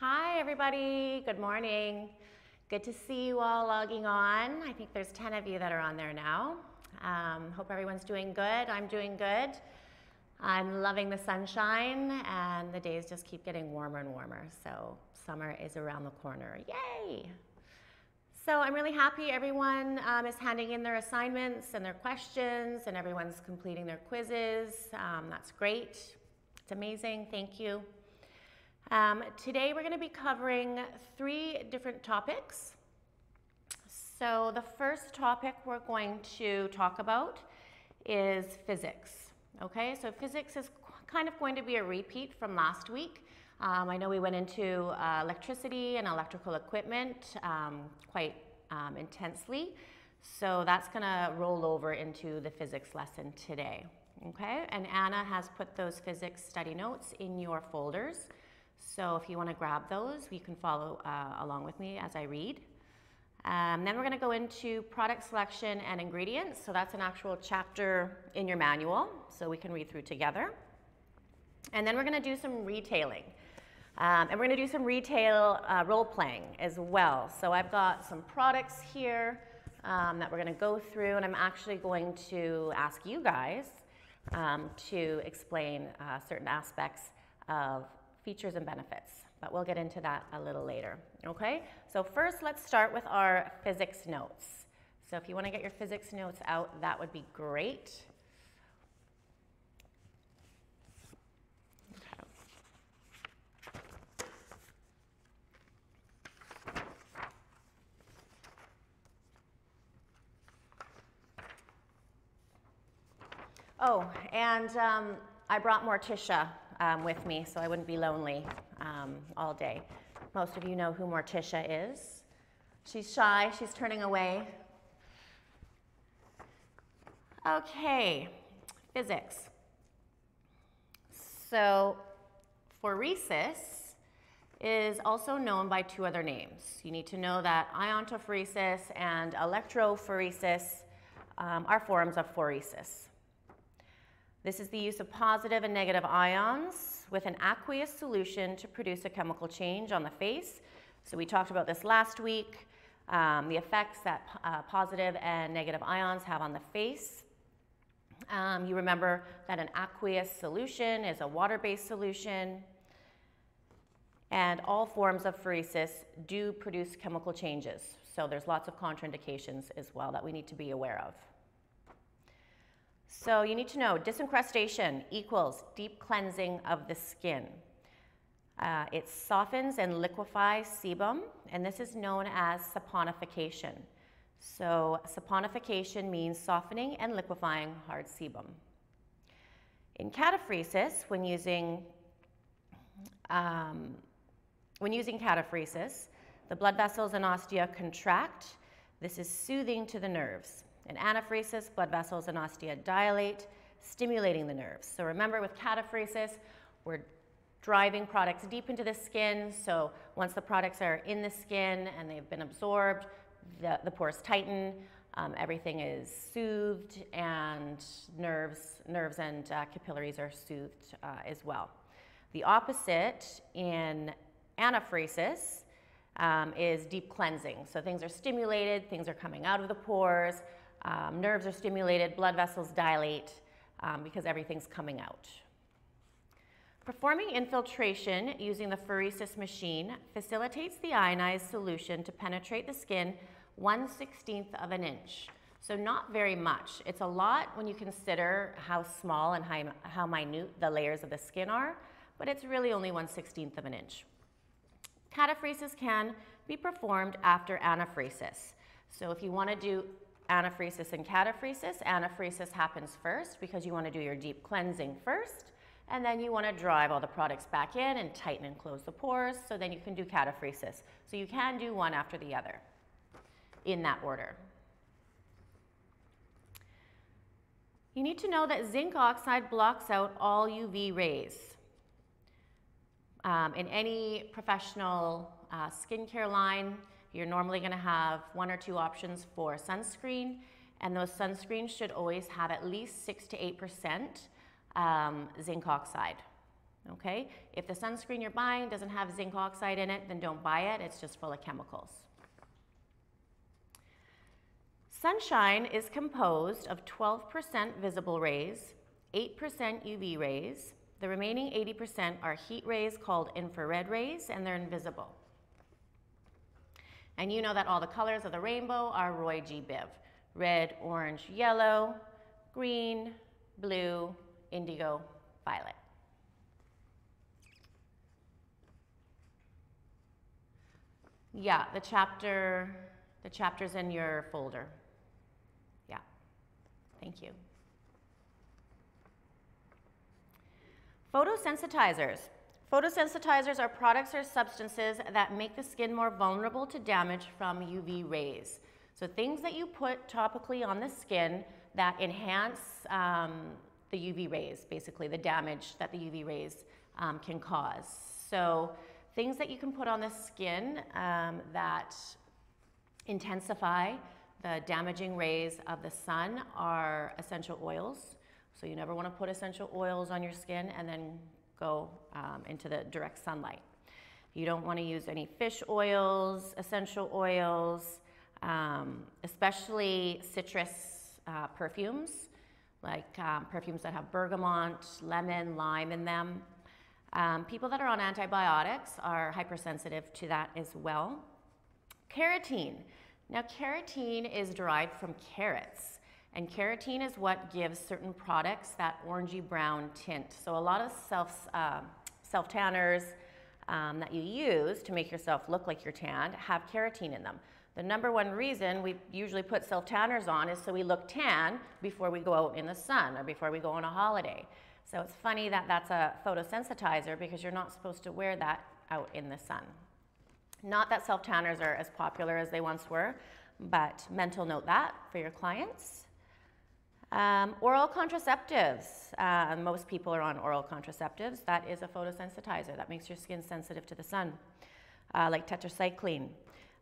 Hi, everybody. Good morning. Good to see you all logging on. I think there's 10 of you that are on there now. Um, hope everyone's doing good. I'm doing good. I'm loving the sunshine, and the days just keep getting warmer and warmer. So, summer is around the corner. Yay! So, I'm really happy everyone um, is handing in their assignments and their questions, and everyone's completing their quizzes. Um, that's great. It's amazing. Thank you. Um, today we're going to be covering three different topics. So the first topic we're going to talk about is physics. Okay, so physics is kind of going to be a repeat from last week. Um, I know we went into uh, electricity and electrical equipment um, quite um, intensely, so that's going to roll over into the physics lesson today. Okay, and Anna has put those physics study notes in your folders. So if you want to grab those, you can follow uh, along with me as I read. Um, then we're going to go into product selection and ingredients. So that's an actual chapter in your manual, so we can read through together. And then we're going to do some retailing. Um, and we're going to do some retail uh, role playing as well. So I've got some products here um, that we're going to go through, and I'm actually going to ask you guys um, to explain uh, certain aspects of features and benefits, but we'll get into that a little later, okay? So first, let's start with our physics notes. So if you wanna get your physics notes out, that would be great. Oh, and um, I brought Morticia um, with me so I wouldn't be lonely um, all day. Most of you know who Morticia is. She's shy, she's turning away. Okay, physics. So, phoresis is also known by two other names. You need to know that iontophoresis and electrophoresis um, are forms of phoresis. This is the use of positive and negative ions with an aqueous solution to produce a chemical change on the face. So we talked about this last week, um, the effects that uh, positive and negative ions have on the face. Um, you remember that an aqueous solution is a water-based solution. And all forms of phoresis do produce chemical changes. So there's lots of contraindications as well that we need to be aware of. So you need to know disincrustation equals deep cleansing of the skin. Uh, it softens and liquefies sebum, and this is known as saponification. So saponification means softening and liquefying hard sebum. In cataphoresis, when using, um, when using cataphoresis, the blood vessels and ostia contract. This is soothing to the nerves. In anaphoresis, blood vessels and ostia dilate, stimulating the nerves. So remember with cataphoresis, we're driving products deep into the skin. So once the products are in the skin and they've been absorbed, the, the pores tighten, um, everything is soothed, and nerves, nerves and uh, capillaries are soothed uh, as well. The opposite in anaphoresis um, is deep cleansing. So things are stimulated, things are coming out of the pores, um, nerves are stimulated, blood vessels dilate um, because everything's coming out. Performing infiltration using the phoresis machine facilitates the ionized solution to penetrate the skin 1 16th of an inch. So not very much. It's a lot when you consider how small and how how minute the layers of the skin are, but it's really only 1 16th of an inch. Cataphoresis can be performed after anaphoresis. So if you want to do anaphoresis and cataphoresis. Anaphoresis happens first because you want to do your deep cleansing first, and then you want to drive all the products back in and tighten and close the pores, so then you can do cataphoresis. So you can do one after the other in that order. You need to know that zinc oxide blocks out all UV rays. Um, in any professional uh, skincare line, you're normally going to have one or two options for sunscreen, and those sunscreens should always have at least 6 to 8% um, zinc oxide. Okay? If the sunscreen you're buying doesn't have zinc oxide in it, then don't buy it. It's just full of chemicals. Sunshine is composed of 12% visible rays, 8% UV rays. The remaining 80% are heat rays called infrared rays, and they're invisible. And you know that all the colors of the rainbow are Roy G. Biv red, orange, yellow, green, blue, indigo, violet. Yeah, the chapter, the chapter's in your folder. Yeah, thank you. Photosensitizers. Photosensitizers are products or substances that make the skin more vulnerable to damage from UV rays. So things that you put topically on the skin that enhance um, the UV rays, basically the damage that the UV rays um, can cause. So things that you can put on the skin um, that intensify the damaging rays of the sun are essential oils. So you never want to put essential oils on your skin and then go um, into the direct sunlight. You don't want to use any fish oils, essential oils, um, especially citrus uh, perfumes, like um, perfumes that have bergamot, lemon, lime in them. Um, people that are on antibiotics are hypersensitive to that as well. Carotene. Now, carotene is derived from carrots. And carotene is what gives certain products that orangey brown tint. So a lot of self, uh, self tanners um, that you use to make yourself look like you're tanned have carotene in them. The number one reason we usually put self tanners on is so we look tan before we go out in the sun or before we go on a holiday. So it's funny that that's a photosensitizer because you're not supposed to wear that out in the sun. Not that self tanners are as popular as they once were, but mental note that for your clients. Um, oral contraceptives. Uh, most people are on oral contraceptives. That is a photosensitizer. That makes your skin sensitive to the sun, uh, like tetracycline.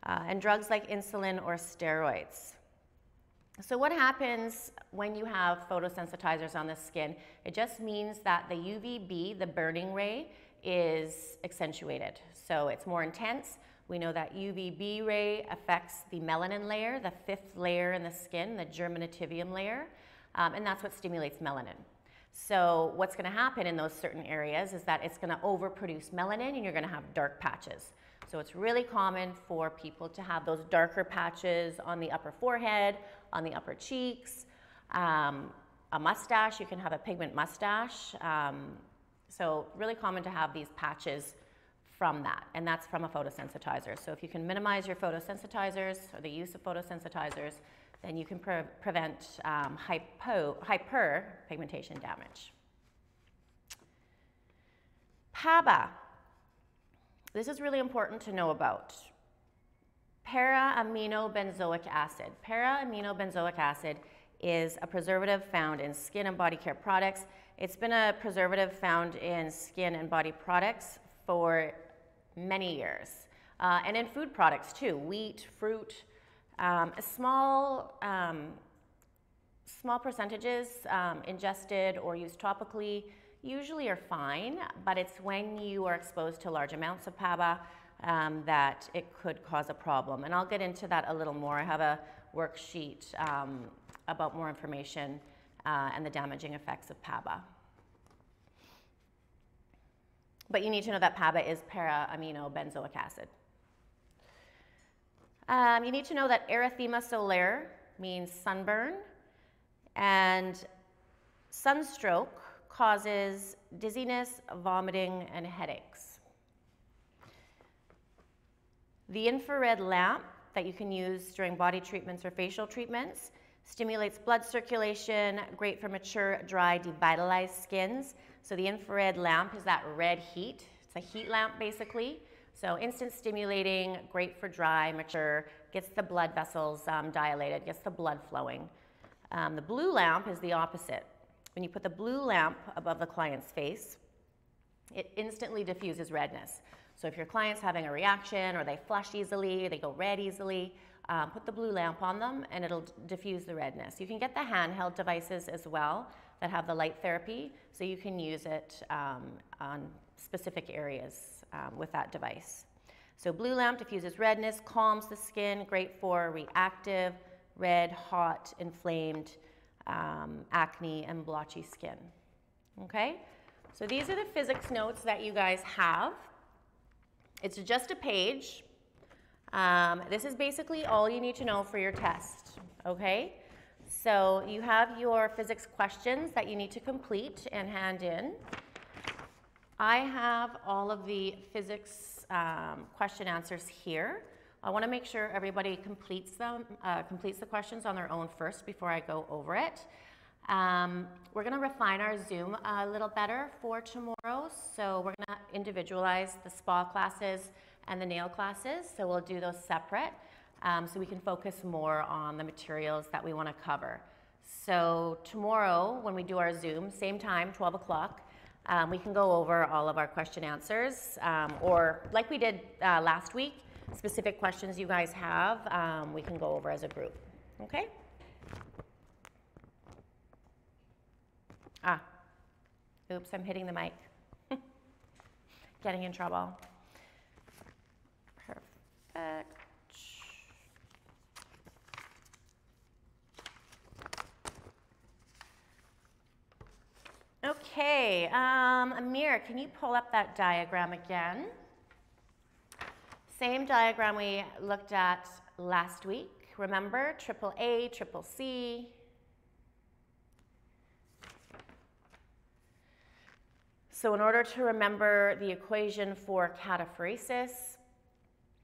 Uh, and drugs like insulin or steroids. So what happens when you have photosensitizers on the skin? It just means that the UVB, the burning ray, is accentuated. So it's more intense. We know that UVB ray affects the melanin layer, the fifth layer in the skin, the germinativum layer um, and that's what stimulates melanin. So what's going to happen in those certain areas is that it's going to overproduce melanin and you're going to have dark patches. So it's really common for people to have those darker patches on the upper forehead, on the upper cheeks, um, a mustache, you can have a pigment mustache. Um, so really common to have these patches from that, and that's from a photosensitizer. So if you can minimize your photosensitizers or the use of photosensitizers, then you can pre prevent um, hypo, hyperpigmentation damage. PABA. This is really important to know about. Para-aminobenzoic acid. Para-aminobenzoic acid is a preservative found in skin and body care products. It's been a preservative found in skin and body products for many years. Uh, and in food products too, wheat, fruit, um, small, um, small percentages um, ingested or used topically usually are fine, but it's when you are exposed to large amounts of PABA um, that it could cause a problem. And I'll get into that a little more. I have a worksheet um, about more information uh, and the damaging effects of PABA. But you need to know that PABA is para-aminobenzoic acid. Um, you need to know that erythema solare means sunburn, and sunstroke causes dizziness, vomiting, and headaches. The infrared lamp that you can use during body treatments or facial treatments stimulates blood circulation, great for mature, dry, devitalized skins. So the infrared lamp is that red heat. It's a heat lamp basically. So instant stimulating, great for dry, mature, gets the blood vessels um, dilated, gets the blood flowing. Um, the blue lamp is the opposite. When you put the blue lamp above the client's face, it instantly diffuses redness. So if your client's having a reaction or they flush easily, they go red easily, um, put the blue lamp on them and it'll diffuse the redness. You can get the handheld devices as well that have the light therapy, so you can use it um, on specific areas um, with that device. So blue lamp diffuses redness, calms the skin, great for reactive, red, hot, inflamed, um, acne, and blotchy skin. Okay? So these are the physics notes that you guys have. It's just a page. Um, this is basically all you need to know for your test, okay? So you have your physics questions that you need to complete and hand in. I have all of the physics um, question answers here. I want to make sure everybody completes them, uh, completes the questions on their own first before I go over it. Um, we're going to refine our Zoom a little better for tomorrow. So we're going to individualize the spa classes and the nail classes. So we'll do those separate um, so we can focus more on the materials that we want to cover. So tomorrow when we do our Zoom, same time, 12 o'clock, um, we can go over all of our question answers um, or like we did uh, last week, specific questions you guys have, um, we can go over as a group. Okay? Ah, oops, I'm hitting the mic. Getting in trouble. Perfect. Okay, um, Amir, can you pull up that diagram again? Same diagram we looked at last week. Remember, triple A, triple C, So in order to remember the equation for cataphoresis,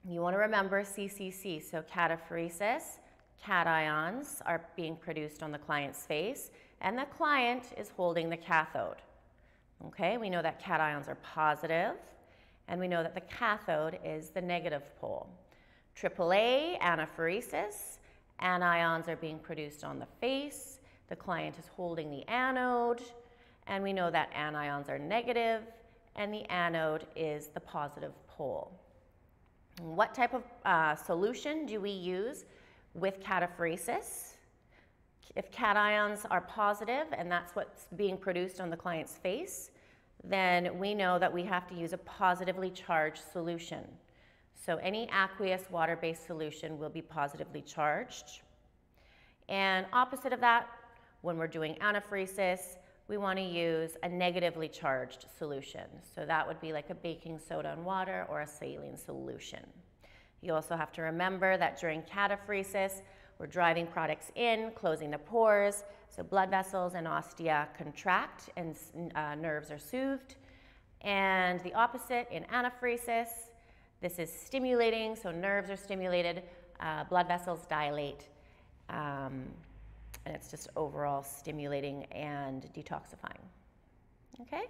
you want to remember CCC. So cataphoresis, cations are being produced on the client's face, and the client is holding the cathode. Okay, we know that cations are positive, and we know that the cathode is the negative pole. AAA, anaphoresis, anions are being produced on the face, the client is holding the anode, and we know that anions are negative, and the anode is the positive pole. What type of uh, solution do we use with cataphoresis? If cations are positive, and that's what's being produced on the client's face, then we know that we have to use a positively charged solution. So any aqueous water-based solution will be positively charged. And opposite of that, when we're doing anaphoresis, we want to use a negatively charged solution. So that would be like a baking soda and water or a saline solution. You also have to remember that during cataphoresis, we're driving products in, closing the pores, so blood vessels and ostia contract and uh, nerves are soothed. And the opposite in anaphoresis, this is stimulating, so nerves are stimulated, uh, blood vessels dilate. Um, and it's just overall stimulating and detoxifying. Okay?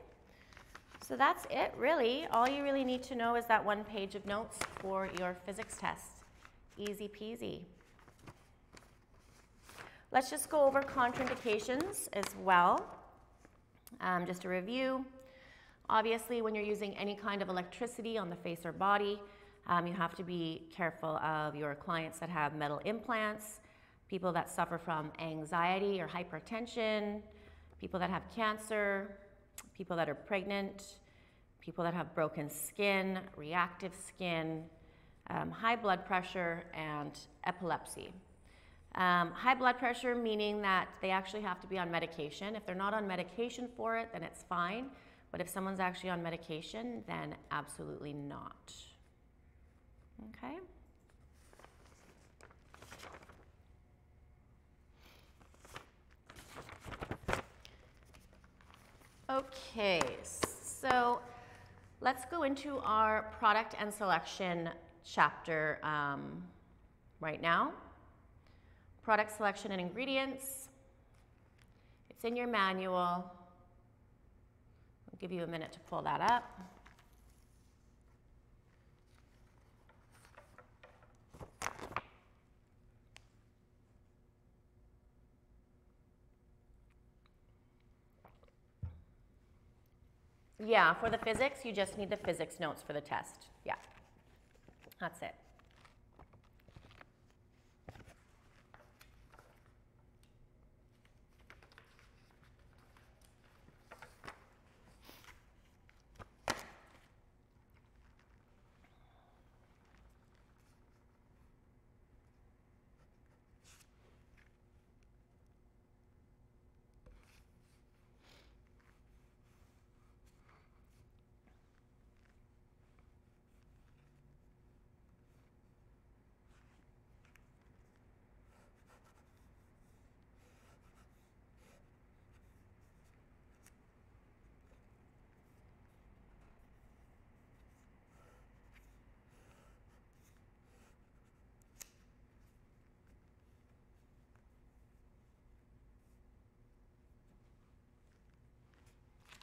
So that's it, really. All you really need to know is that one page of notes for your physics test. Easy peasy. Let's just go over contraindications as well. Um, just a review. Obviously, when you're using any kind of electricity on the face or body, um, you have to be careful of your clients that have metal implants, people that suffer from anxiety or hypertension, people that have cancer, people that are pregnant, people that have broken skin, reactive skin, um, high blood pressure, and epilepsy. Um, high blood pressure meaning that they actually have to be on medication. If they're not on medication for it, then it's fine. But if someone's actually on medication, then absolutely not. Okay? Okay, so let's go into our product and selection chapter um, right now. Product selection and ingredients. It's in your manual. I'll give you a minute to pull that up. Yeah, for the physics, you just need the physics notes for the test. Yeah, that's it.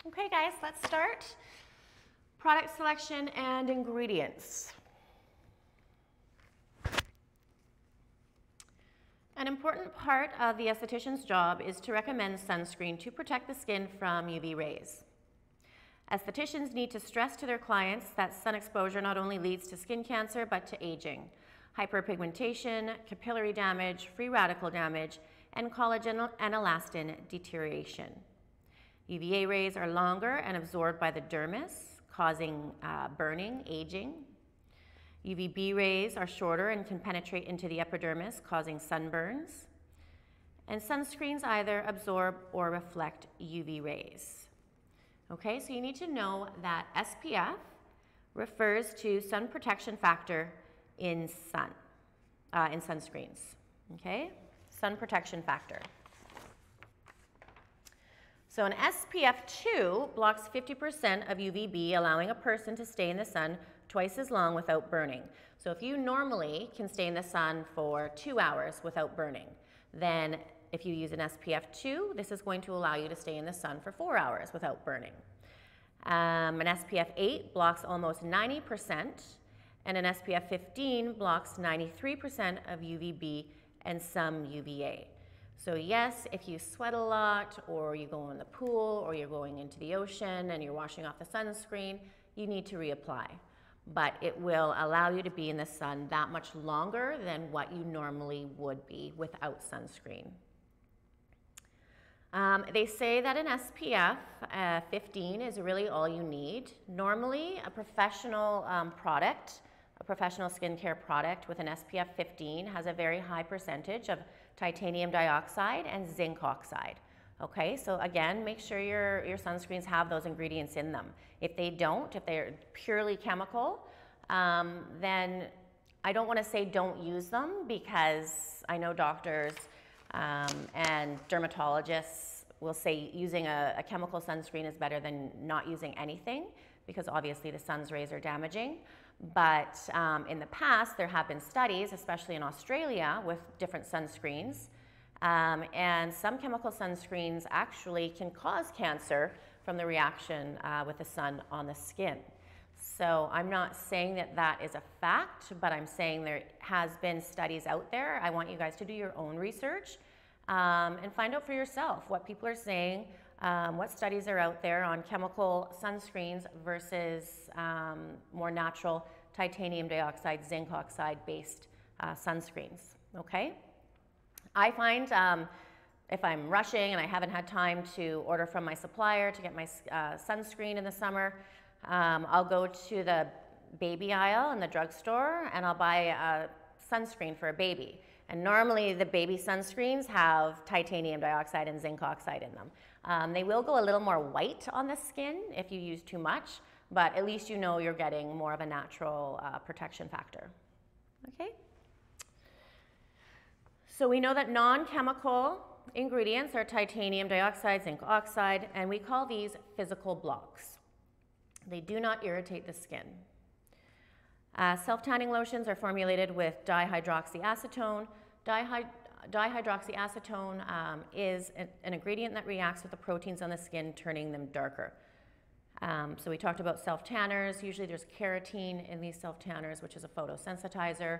Okay guys, let's start. Product selection and ingredients. An important part of the esthetician's job is to recommend sunscreen to protect the skin from UV rays. Estheticians need to stress to their clients that sun exposure not only leads to skin cancer but to aging, hyperpigmentation, capillary damage, free radical damage, and collagen and elastin deterioration. UVA rays are longer and absorbed by the dermis, causing uh, burning, aging, UVB rays are shorter and can penetrate into the epidermis, causing sunburns. And sunscreens either absorb or reflect UV rays. Okay, so you need to know that SPF refers to sun protection factor in sun, uh, in sunscreens. Okay, sun protection factor. So an SPF 2 blocks 50% of UVB, allowing a person to stay in the sun twice as long without burning. So if you normally can stay in the sun for two hours without burning, then if you use an SPF 2, this is going to allow you to stay in the sun for four hours without burning. Um, an SPF 8 blocks almost 90%, and an SPF 15 blocks 93% of UVB and some UVA. So yes, if you sweat a lot, or you go in the pool, or you're going into the ocean and you're washing off the sunscreen, you need to reapply but it will allow you to be in the sun that much longer than what you normally would be without sunscreen. Um, they say that an SPF uh, 15 is really all you need. Normally, a professional um, product, a professional skincare product with an SPF 15 has a very high percentage of titanium dioxide and zinc oxide. Okay, so again, make sure your, your sunscreens have those ingredients in them. If they don't, if they're purely chemical, um, then I don't want to say don't use them because I know doctors um, and dermatologists will say using a, a, chemical sunscreen is better than not using anything because obviously the sun's rays are damaging. But um, in the past, there have been studies, especially in Australia, with different sunscreens um, and some chemical sunscreens actually can cause cancer from the reaction uh, with the sun on the skin. So I'm not saying that that is a fact, but I'm saying there has been studies out there. I want you guys to do your own research um, and find out for yourself what people are saying, um, what studies are out there on chemical sunscreens versus um, more natural titanium dioxide, zinc oxide based uh, sunscreens. Okay? I find um, if I'm rushing and I haven't had time to order from my supplier to get my uh, sunscreen in the summer, um, I'll go to the baby aisle in the drugstore and I'll buy a sunscreen for a baby. And normally the baby sunscreens have titanium dioxide and zinc oxide in them. Um, they will go a little more white on the skin if you use too much, but at least you know you're getting more of a natural uh, protection factor. Okay? So we know that non-chemical ingredients are titanium dioxide, zinc oxide, and we call these physical blocks. They do not irritate the skin. Uh, Self-tanning lotions are formulated with dihydroxyacetone. Dihyd dihydroxyacetone um, is an, an, ingredient that reacts with the proteins on the skin, turning them darker. Um, so we talked about self-tanners. Usually there's carotene in these self-tanners, which is a photosensitizer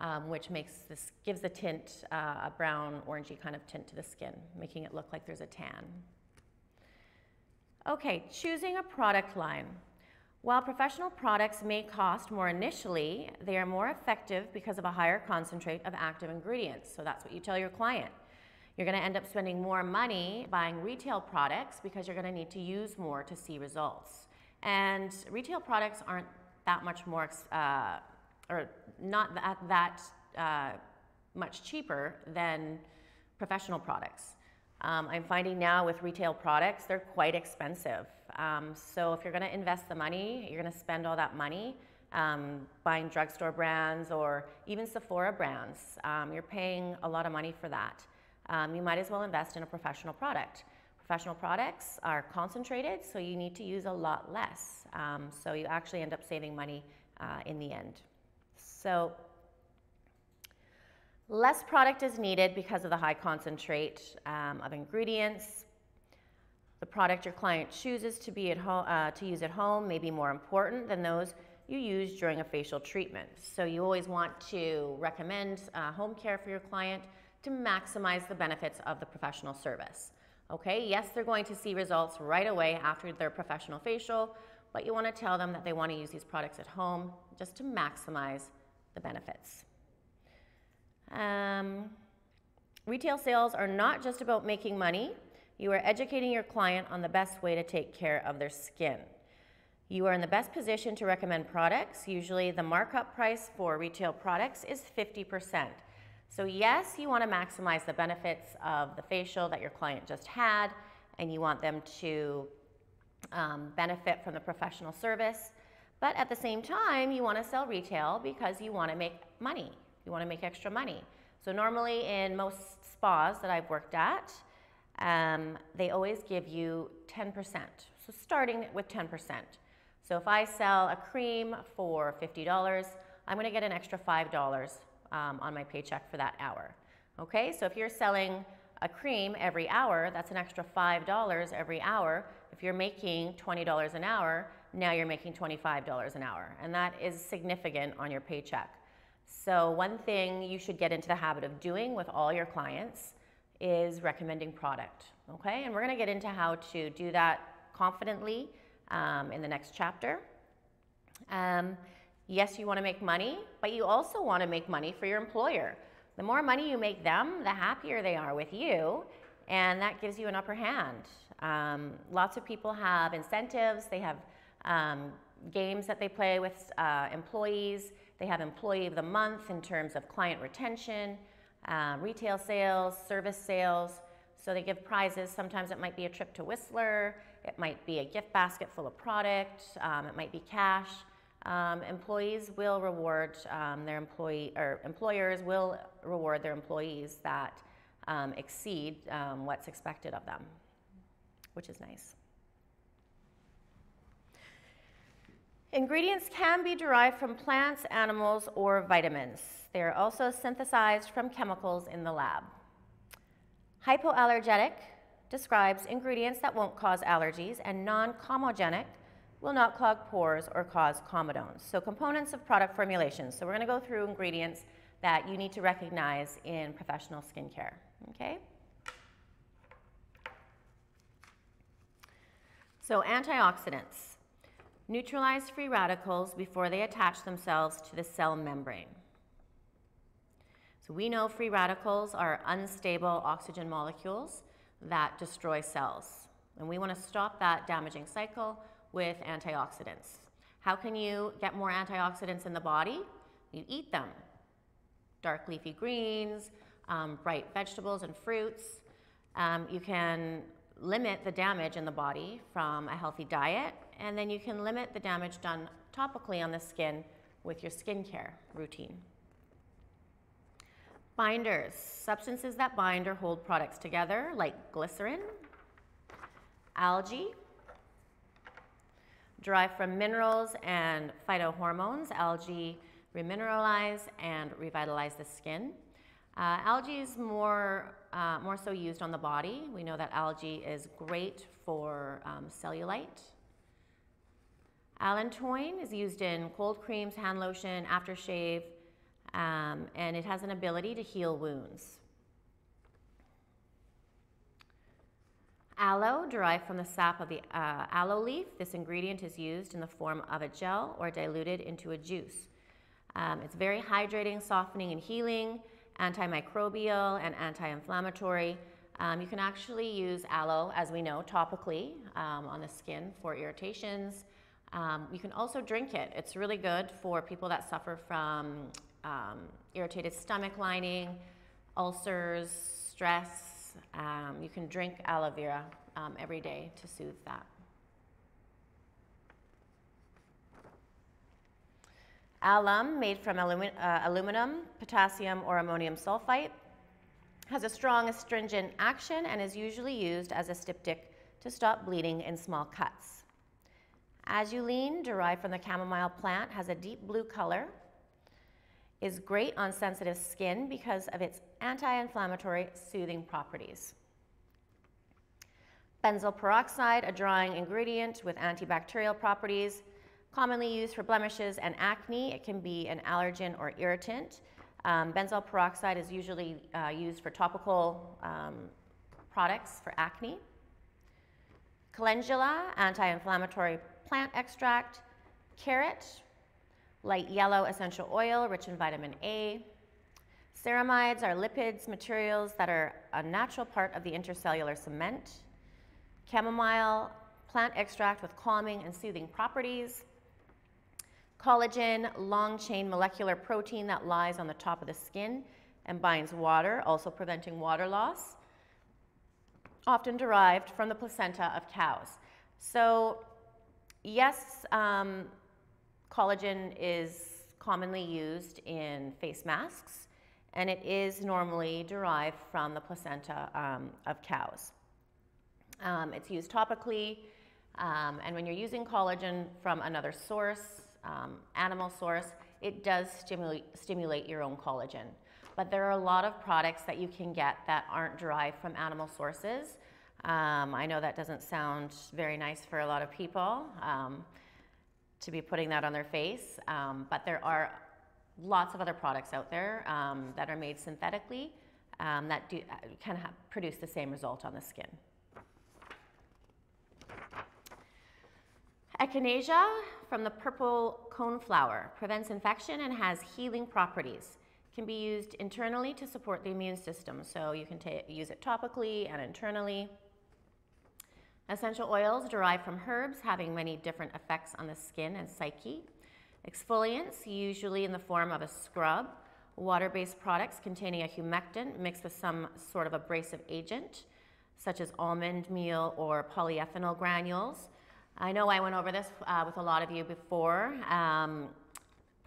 um, which makes this, gives the tint uh, a brown, orangey kind of tint to the skin, making it look like there's a tan. Okay, choosing a product line. While professional products may cost more initially, they are more effective because of a higher concentrate of active ingredients. So that's what you tell your client. You're going to end up spending more money buying retail products because you're going to need to use more to see results. And retail products aren't that much more uh, or not that, that uh, much cheaper than professional products. Um, I'm finding now with retail products, they're quite expensive. Um, so if you're gonna invest the money, you're gonna spend all that money um, buying drugstore brands or even Sephora brands, um, you're paying a lot of money for that. Um, you might as well invest in a professional product. Professional products are concentrated, so you need to use a lot less. Um, so you actually end up saving money uh, in the end. So less product is needed because of the high concentrate um, of ingredients. The product your client chooses to, be at home, uh, to use at home may be more important than those you use during a facial treatment. So you always want to recommend uh, home care for your client to maximize the benefits of the professional service. Okay, yes, they're going to see results right away after their professional facial, but you want to tell them that they want to use these products at home just to maximize the benefits. Um, retail sales are not just about making money, you are educating your client on the best way to take care of their skin. You are in the best position to recommend products. Usually, the markup price for retail products is 50%. So, yes, you want to maximize the benefits of the facial that your client just had, and you want them to um, benefit from the professional service. But at the same time, you want to sell retail because you want to make money. You want to make extra money. So, normally in most spas that I've worked at, um, they always give you 10%. So, starting with 10%. So, if I sell a cream for $50, I'm going to get an extra $5 um, on my paycheck for that hour. Okay, so if you're selling a cream every hour, that's an extra $5 every hour. If you're making $20 an hour, now you're making $25 an hour, and that is significant on your paycheck. So, one thing you should get into the habit of doing with all your clients is recommending product. Okay, and we're gonna get into how to do that confidently um, in the next chapter. Um, yes, you wanna make money, but you also wanna make money for your employer. The more money you make them, the happier they are with you, and that gives you an upper hand. Um, lots of people have incentives, they have um, games that they play with uh, employees, they have employee of the month in terms of client retention, uh, retail sales, service sales. So they give prizes. Sometimes it might be a trip to Whistler, it might be a gift basket full of product, um, it might be cash. Um, employees will reward um, their employee, or employers will reward their employees that um, exceed um, what's expected of them, which is nice. Ingredients can be derived from plants, animals, or vitamins. They are also synthesized from chemicals in the lab. Hypoallergenic describes ingredients that won't cause allergies, and non comedogenic will not clog pores or cause comedones. So, components of product formulations. So, we're going to go through ingredients that you need to recognize in professional skincare. Okay? So, antioxidants neutralize free radicals before they attach themselves to the cell membrane. So, we know free radicals are unstable oxygen molecules that destroy cells. And we want to stop that damaging cycle with antioxidants. How can you get more antioxidants in the body? You eat them. Dark leafy greens, um, bright vegetables and fruits. Um, you can limit the damage in the body from a healthy diet, and then you can limit the damage done topically on the skin with your skincare routine. Binders, substances that bind or hold products together, like glycerin, algae, derived from minerals and phytohormones. Algae remineralize and revitalize the skin. Uh, algae is more, uh, more so used on the body. We know that algae is great for um, cellulite. Allantoin is used in cold creams, hand lotion, aftershave, um, and it has an ability to heal wounds. Aloe, derived from the sap of the uh, aloe leaf, this ingredient is used in the form of a gel or diluted into a juice. Um, it's very hydrating, softening, and healing, antimicrobial, and anti inflammatory. Um, you can actually use aloe, as we know, topically um, on the skin for irritations. Um, you can also drink it. It's really good for people that suffer from um, irritated stomach lining, ulcers, stress. Um, you can drink aloe vera um, every day to soothe that. Alum, made from uh, aluminum, potassium, or ammonium sulfite, has a strong astringent action and is usually used as a styptic to stop bleeding in small cuts. Azulene, derived from the chamomile plant, has a deep blue color is great on sensitive skin because of its anti-inflammatory soothing properties. Benzoyl peroxide, a drying ingredient with antibacterial properties, commonly used for blemishes and acne. It can be an allergen or irritant. Um, benzoyl peroxide is usually uh, used for topical um, products for acne. Calendula, anti-inflammatory plant extract. Carrot, light yellow essential oil rich in vitamin A. Ceramides are lipids, materials that are a natural part of the intercellular cement. Chamomile, plant extract with calming and soothing properties. Collagen, long chain molecular protein that lies on the top of the skin and binds water, also preventing water loss, often derived from the placenta of cows. So, yes, um, collagen is commonly used in face masks, and it is normally derived from the placenta um, of cows. Um, it's used topically, um, and when you're using collagen from another source, um, animal source, it does stimulate, stimulate your own collagen. But there are a lot of products that you can get that aren't derived from animal sources. Um, I know that doesn't sound very nice for a lot of people um, to be putting that on their face, um, but there are lots of other products out there um, that are made synthetically um, that do, uh, can produce the same result on the skin. Echinacea from the purple coneflower prevents infection and has healing properties. Can be used internally to support the immune system, so you can use it topically and internally. Essential oils derived from herbs having many different effects on the skin and psyche. Exfoliants, usually in the form of a scrub. Water-based products containing a humectant mixed with some sort of abrasive agent, such as almond meal or polyethanol granules. I know I went over this uh, with a lot of you before. Um,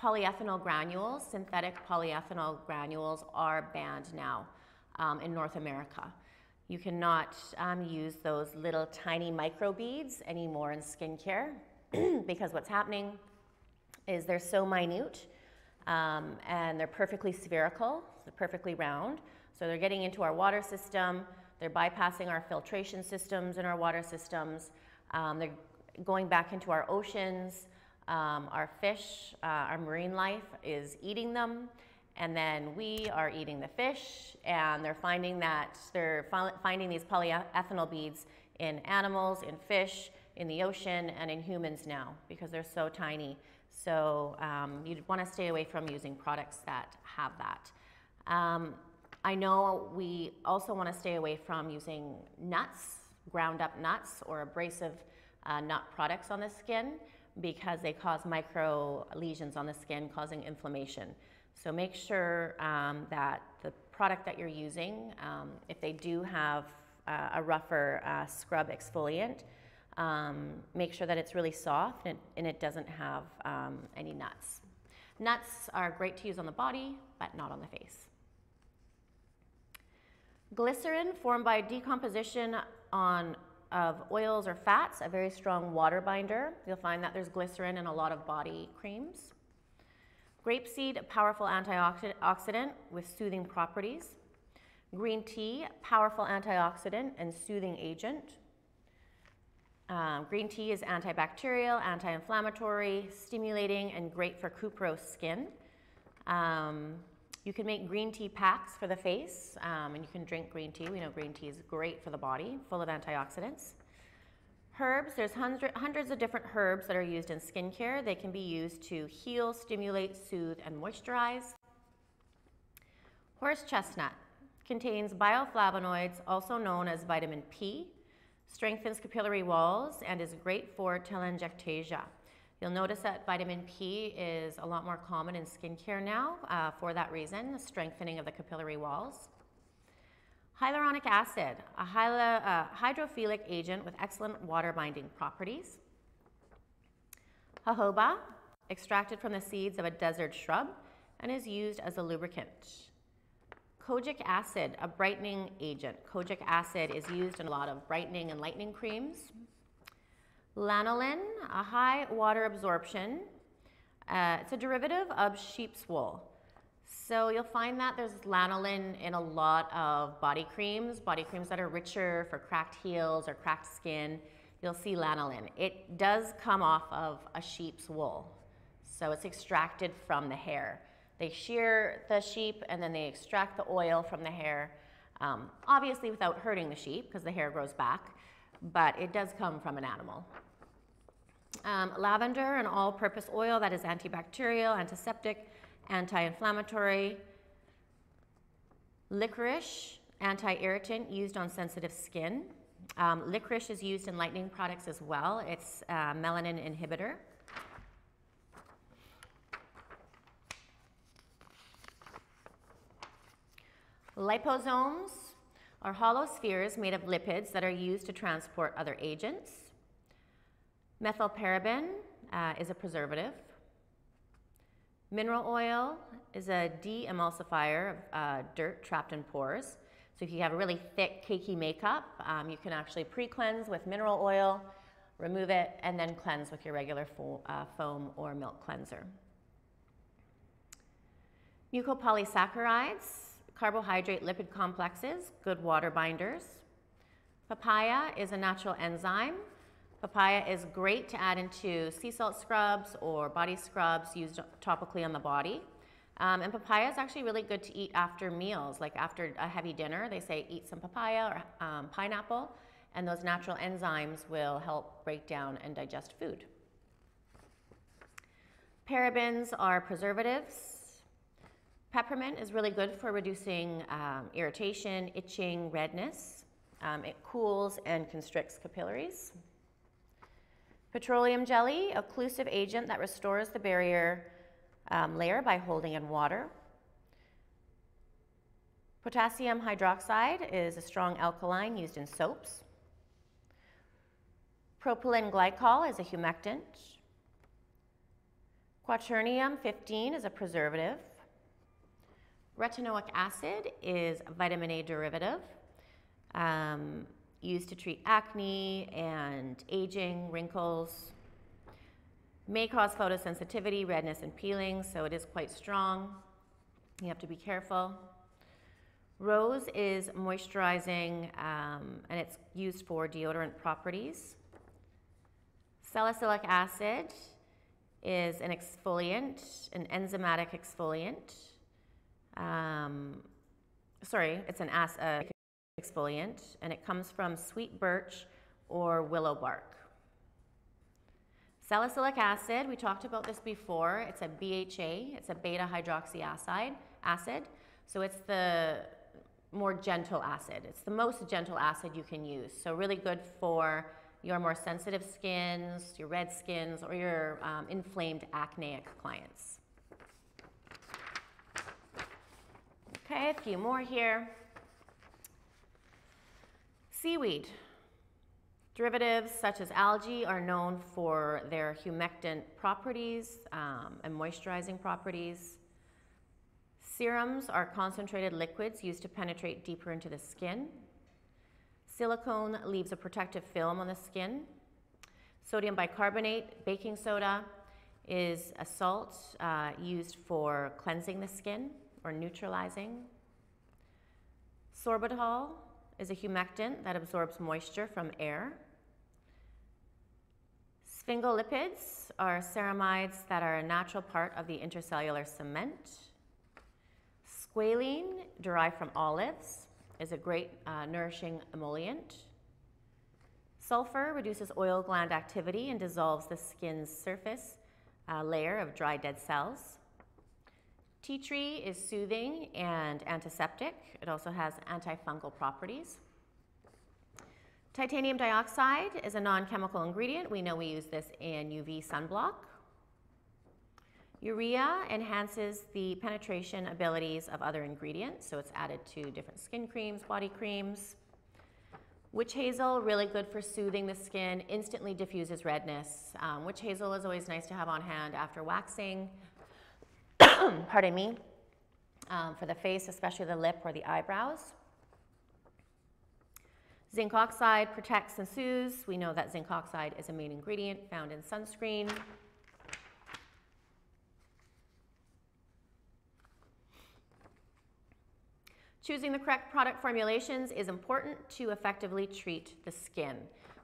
polyethanol granules, synthetic polyethanol granules are banned now um, in North America. You cannot um, use those little tiny microbeads anymore in skincare because what's happening is they're so minute um, and they're perfectly spherical, they're perfectly round. So they're getting into our water system, they're bypassing our filtration systems in our water systems, um, they're going back into our oceans. Um, our fish, uh, our marine life is eating them, and then we are eating the fish, and they're finding that they're finding these polyethanol beads in animals, in fish, in the ocean, and in humans now because they're so tiny. So um, you'd want to stay away from using products that have that. Um, I know we also want to stay away from using nuts, ground up nuts, or abrasive uh, nut products on the skin because they cause micro lesions on the skin causing inflammation. So make sure um, that the product that you're using, um, if they do have uh, a rougher uh, scrub exfoliant, um, make sure that it's really soft and, and it doesn't have um, any nuts. Nuts are great to use on the body, but not on the face. Glycerin formed by decomposition on of oils or fats, a very strong water binder. You'll find that there's glycerin in a lot of body creams. Grapeseed, a powerful antioxidant with soothing properties. Green tea, powerful antioxidant and soothing agent. Um, green tea is antibacterial, anti-inflammatory, stimulating, and great for couperose skin. Um, you can make green tea packs for the face, um, and you can drink green tea. We know green tea is great for the body, full of antioxidants. Herbs, there's hundred, hundreds of different herbs that are used in skincare. They can be used to heal, stimulate, soothe, and moisturize. Horse chestnut contains bioflavonoids, also known as vitamin P, strengthens capillary walls, and is great for telangiectasia. You'll notice that vitamin P is a lot more common in skincare now uh, for that reason, the strengthening of the capillary walls. Hyaluronic acid, a hydrophilic agent with excellent water binding properties. Jojoba, extracted from the seeds of a desert shrub and is used as a lubricant. Kojic acid, a brightening agent. Kojic acid is used in a lot of brightening and lightening creams. Lanolin, a high water absorption. Uh, it's a derivative of sheep's wool. So you'll find that there's lanolin in a lot of body creams, body creams that are richer for cracked heels or cracked skin. You'll see lanolin. It does come off of a sheep's wool. So it's extracted from the hair. They shear the sheep and then they extract the oil from the hair, um, obviously without hurting the sheep because the hair grows back, but it does come from an animal. Um, lavender, an all-purpose oil that is antibacterial, antiseptic, anti-inflammatory. Licorice, anti-irritant, used on sensitive skin. Um, licorice is used in lightening products as well. It's a melanin inhibitor. Liposomes are hollow spheres made of lipids that are used to transport other agents. Methylparaben uh, is a preservative. Mineral oil is a de-emulsifier of uh, dirt trapped in pores. So if you have a really thick, cakey makeup, um, you can actually pre-cleanse with mineral oil, remove it, and then cleanse with your regular fo uh, foam or milk cleanser. Mucopolysaccharides carbohydrate lipid complexes, good water binders. Papaya is a natural enzyme. Papaya is great to add into sea salt scrubs or body scrubs used topically on the body. Um, and papaya is actually really good to eat after meals, like after a heavy dinner. They say eat some papaya or um, pineapple, and those natural enzymes will help break down and digest food. Parabens are preservatives. Peppermint is really good for reducing um, irritation, itching, redness. Um, it cools and constricts capillaries. Petroleum jelly, occlusive agent that restores the barrier um, layer by holding in water. Potassium hydroxide is a strong alkaline used in soaps. Propylene glycol is a humectant. Quaternium 15 is a preservative. Retinoic acid is a vitamin A derivative um, used to treat acne and aging, wrinkles. May cause photosensitivity, redness, and peeling, so it is quite strong. You have to be careful. Rose is moisturizing um, and it's used for deodorant properties. Salicylic acid is an exfoliant, an enzymatic exfoliant um, sorry, it's an as, uh, exfoliant, and it comes from sweet birch or willow bark. Salicylic acid, we talked about this before. It's a BHA, it's a beta hydroxy acid. Acid, so it's the more gentle acid. It's the most gentle acid you can use. So really good for your more sensitive skins, your red skins, or your um, inflamed acneic clients. Okay, a few more here. Seaweed. Derivatives such as algae are known for their humectant properties um, and moisturizing properties. Serums are concentrated liquids used to penetrate deeper into the skin. Silicone leaves a protective film on the skin. Sodium bicarbonate, baking soda, is a salt uh, used for cleansing the skin or neutralizing. Sorbitol is a humectant that absorbs moisture from air. Sphingolipids are ceramides that are a natural part of the intercellular cement. Squalene, derived from olives, is a great uh, nourishing emollient. Sulfur reduces oil gland activity and dissolves the skin's surface uh, layer of dry dead cells. Tea tree is soothing and antiseptic. It also has antifungal properties. Titanium dioxide is a non-chemical ingredient. We know we use this in UV sunblock. Urea enhances the penetration abilities of other ingredients, so it's added to different skin creams, body creams. Witch hazel, really good for soothing the skin, instantly diffuses redness. Um, witch hazel is always nice to have on hand after waxing pardon me, um, for the face, especially the lip or the eyebrows. Zinc oxide protects and soothes. We know that zinc oxide is a main ingredient found in sunscreen. Choosing the correct product formulations is important to effectively treat the skin.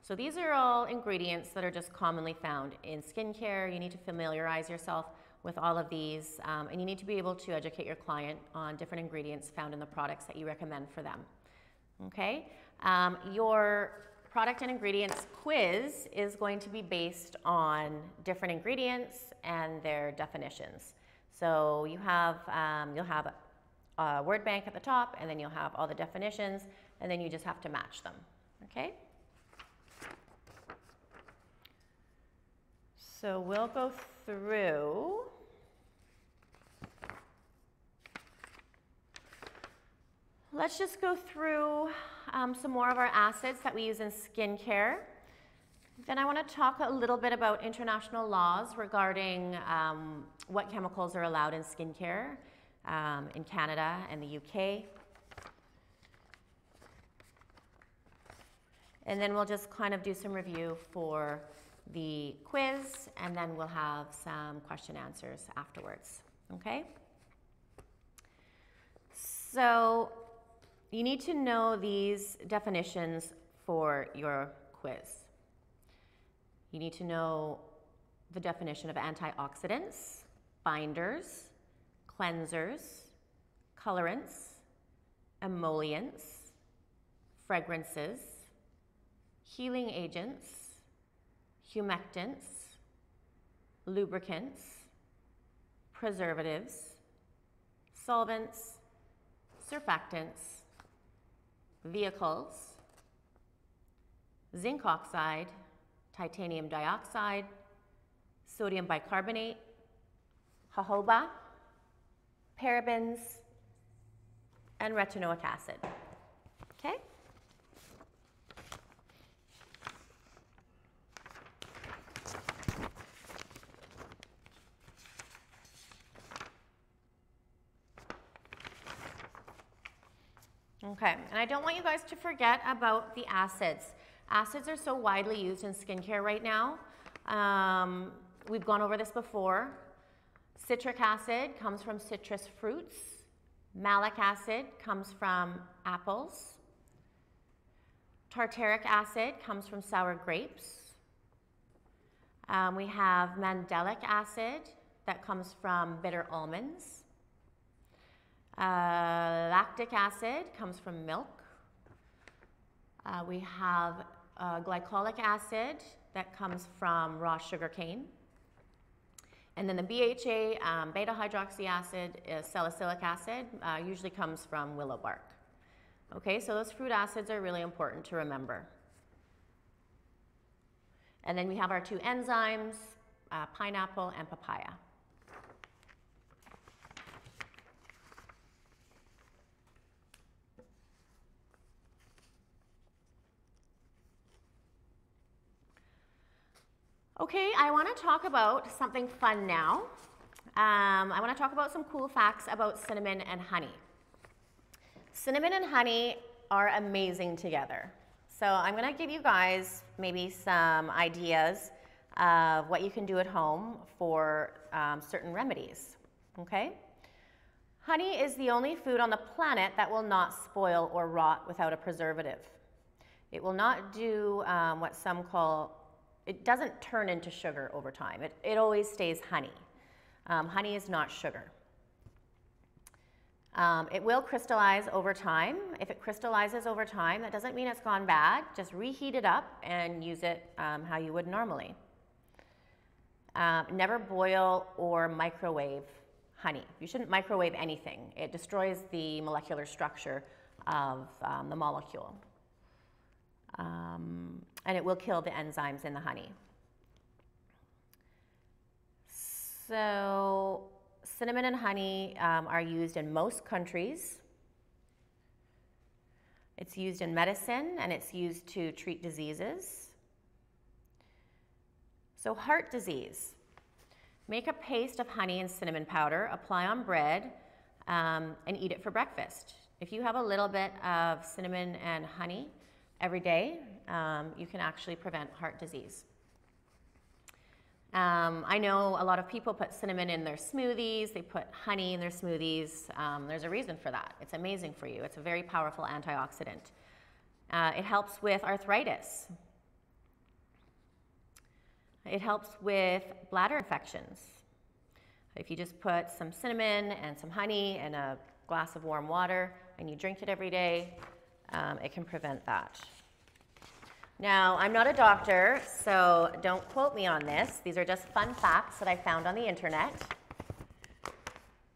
So these are all ingredients that are just commonly found in skincare. You need to familiarize yourself with all of these um, and you need to be able to educate your client on different ingredients found in the products that you recommend for them. Okay, um, your product and ingredients quiz is going to be based on different ingredients and their definitions. So you have, um, you'll have a word bank at the top and then you'll have all the definitions and then you just have to match them, okay? So we'll go through Let's just go through um, some more of our acids that we use in skincare. Then I want to talk a little bit about international laws regarding um, what chemicals are allowed in skincare um, in Canada and the UK. And then we'll just kind of do some review for the quiz, and then we'll have some question answers afterwards, okay? So you need to know these definitions for your quiz. You need to know the definition of antioxidants, binders, cleansers, colorants, emollients, fragrances, healing agents, humectants, lubricants, preservatives, solvents, surfactants, vehicles, zinc oxide, titanium dioxide, sodium bicarbonate, jojoba, parabens, and retinoic acid. Okay? Okay, and I don't want you guys to forget about the acids. Acids are so widely used in skincare right now. Um, we've gone over this before. Citric acid comes from citrus fruits. Malic acid comes from apples. Tartaric acid comes from sour grapes. Um, we have mandelic acid that comes from bitter almonds. Uh, lactic acid comes from milk. Uh, we have uh, glycolic acid that comes from raw sugar cane. And then the BHA, um, beta hydroxy acid, is salicylic acid, uh, usually comes from willow bark. Okay, so those fruit acids are really important to remember. And then we have our two enzymes, uh, pineapple and papaya. Okay, I want to talk about something fun now. Um, I want to talk about some cool facts about cinnamon and honey. Cinnamon and honey are amazing together. So I'm going to give you guys maybe some ideas of what you can do at home for um, certain remedies. Okay? Honey is the only food on the planet that will not spoil or rot without a preservative. It will not do um, what some call it doesn't turn into sugar over time. It, it always stays honey. Um, honey is not sugar. Um, it will crystallize over time. If it crystallizes over time, that doesn't mean it's gone bad. Just reheat it up and use it um, how you would normally. Um, never boil or microwave honey. You shouldn't microwave anything. It destroys the molecular structure of um, the molecule. Um, and it will kill the enzymes in the honey. So cinnamon and honey um, are used in most countries. It's used in medicine and it's used to treat diseases. So heart disease. Make a paste of honey and cinnamon powder, apply on bread, um, and eat it for breakfast. If you have a little bit of cinnamon and honey every day, um, you can actually prevent heart disease. Um, I know a lot of people put cinnamon in their smoothies, they put honey in their smoothies. Um, there's a reason for that. It's amazing for you, it's a very powerful antioxidant. Uh, it helps with arthritis, it helps with bladder infections. If you just put some cinnamon and some honey in a glass of warm water and you drink it every day, um, it can prevent that. Now, I'm not a doctor, so don't quote me on this. These are just fun facts that I found on the internet.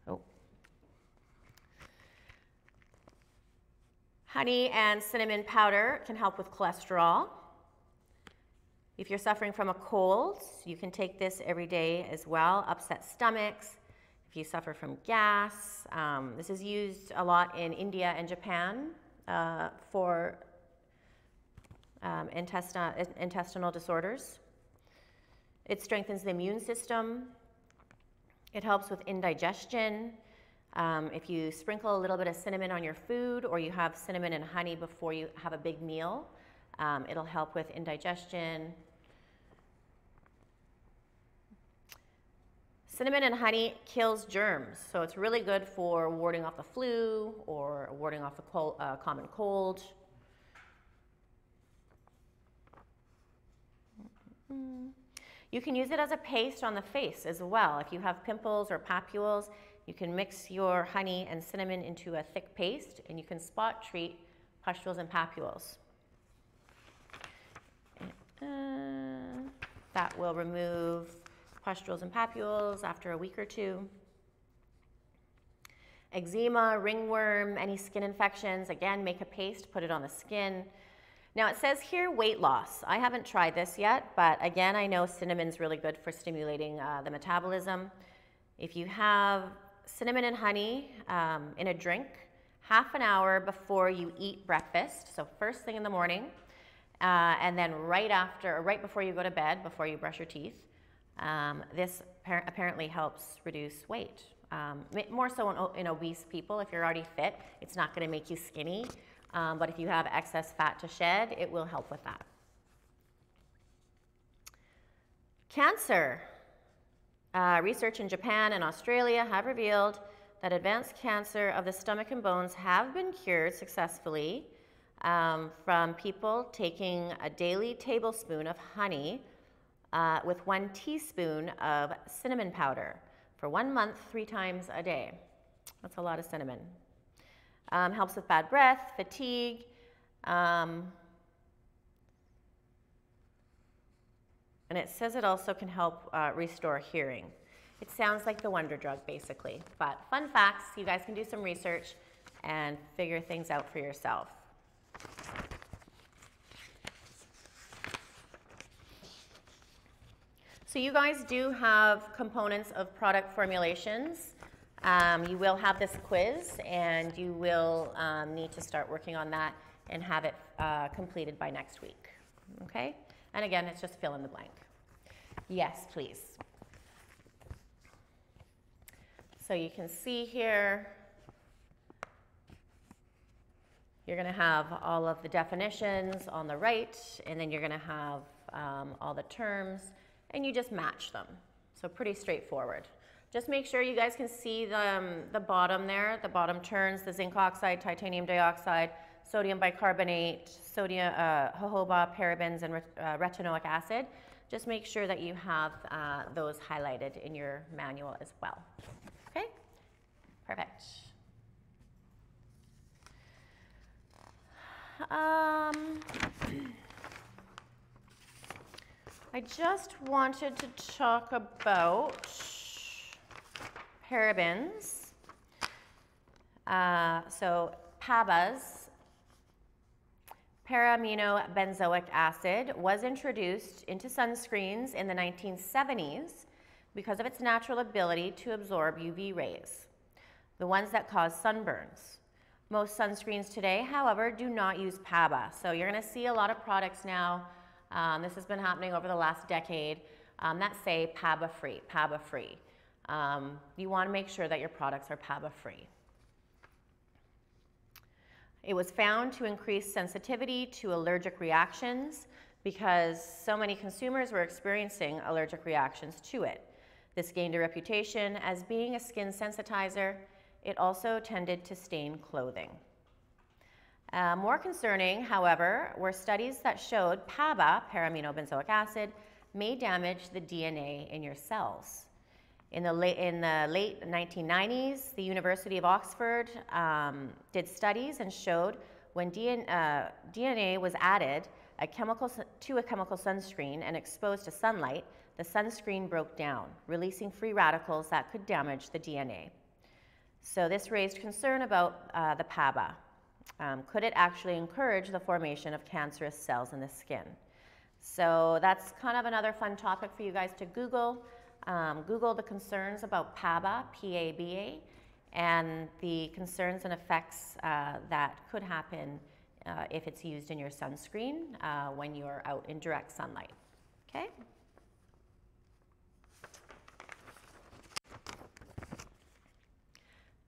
Oh. Honey and cinnamon powder can help with cholesterol. If you're suffering from a cold, you can take this every day as well. Upset stomachs, if you suffer from gas. Um, this is used a lot in India and Japan uh, for um, intestinal, intestinal disorders. It strengthens the immune system. It helps with indigestion. Um, if you sprinkle a little bit of cinnamon on your food or you have cinnamon and honey before you have a big meal, um, it'll help with indigestion. Cinnamon and honey kills germs, so it's really good for warding off the flu or warding off the cold, uh, common cold. You can use it as a paste on the face as well. If you have pimples or papules, you can mix your honey and cinnamon into a thick paste and you can spot treat pustules and papules. Uh, that will remove pustules and papules after a week or two. Eczema, ringworm, any skin infections, again, make a paste, put it on the skin. Now it says here weight loss. I haven't tried this yet, but again, I know cinnamon's really good for stimulating uh, the metabolism. If you have cinnamon and honey um, in a drink, half an hour before you eat breakfast, so first thing in the morning, uh, and then right after, or right before you go to bed, before you brush your teeth, um, this apparently helps reduce weight. Um, more so in, in obese people, if you're already fit, it's not gonna make you skinny. Um, but if you have excess fat to shed, it will help with that. Cancer. Uh, research in Japan and Australia have revealed that advanced cancer of the stomach and bones have been cured successfully um, from people taking a daily tablespoon of honey uh, with one teaspoon of cinnamon powder for one month, three times a day. That's a lot of cinnamon. Um, helps with bad breath, fatigue. Um, and it says it also can help uh, restore hearing. It sounds like the wonder drug, basically. But fun facts, you guys can do some research and figure things out for yourself. So you guys do have components of product formulations um, you will have this quiz and you will um, need to start working on that and have it uh, completed by next week. Okay? And again, it's just fill in the blank. Yes, please. So you can see here, you're going to have all of the definitions on the right, and then you're going to have um, all the terms, and you just match them. So pretty straightforward. Just make sure you guys can see the, um, the bottom there, the bottom turns, the zinc oxide, titanium dioxide, sodium bicarbonate, sodium, uh, jojoba, parabens, and ret uh, retinoic acid. Just make sure that you have uh, those highlighted in your manual as well. Okay? Perfect. Um, I just wanted to talk about parabens. Uh, so PABAs, para-amino-benzoic acid, was introduced into sunscreens in the 1970s because of its natural ability to absorb UV rays, the ones that cause sunburns. Most sunscreens today, however, do not use PABA. So you're going to see a lot of products now, um, this has been happening over the last decade, um, that say PABA free, PABA free. Um, you want to make sure that your products are PABA free. It was found to increase sensitivity to allergic reactions because so many consumers were experiencing allergic reactions to it. This gained a reputation as being a skin sensitizer. It also tended to stain clothing. Uh, more concerning, however, were studies that showed PABA, paraaminobenzoic acid, may damage the DNA in your cells. In the, late, in the late 1990s, the University of Oxford um, did studies and showed when DNA, uh, DNA was added a chemical, to a chemical sunscreen and exposed to sunlight, the sunscreen broke down, releasing free radicals that could damage the DNA. So this raised concern about uh, the PABA. Um, could it actually encourage the formation of cancerous cells in the skin? So that's kind of another fun topic for you guys to Google. Um, Google the concerns about PABA, P-A-B-A, and the concerns and effects uh, that could happen uh, if it's used in your sunscreen uh, when you're out in direct sunlight. Okay?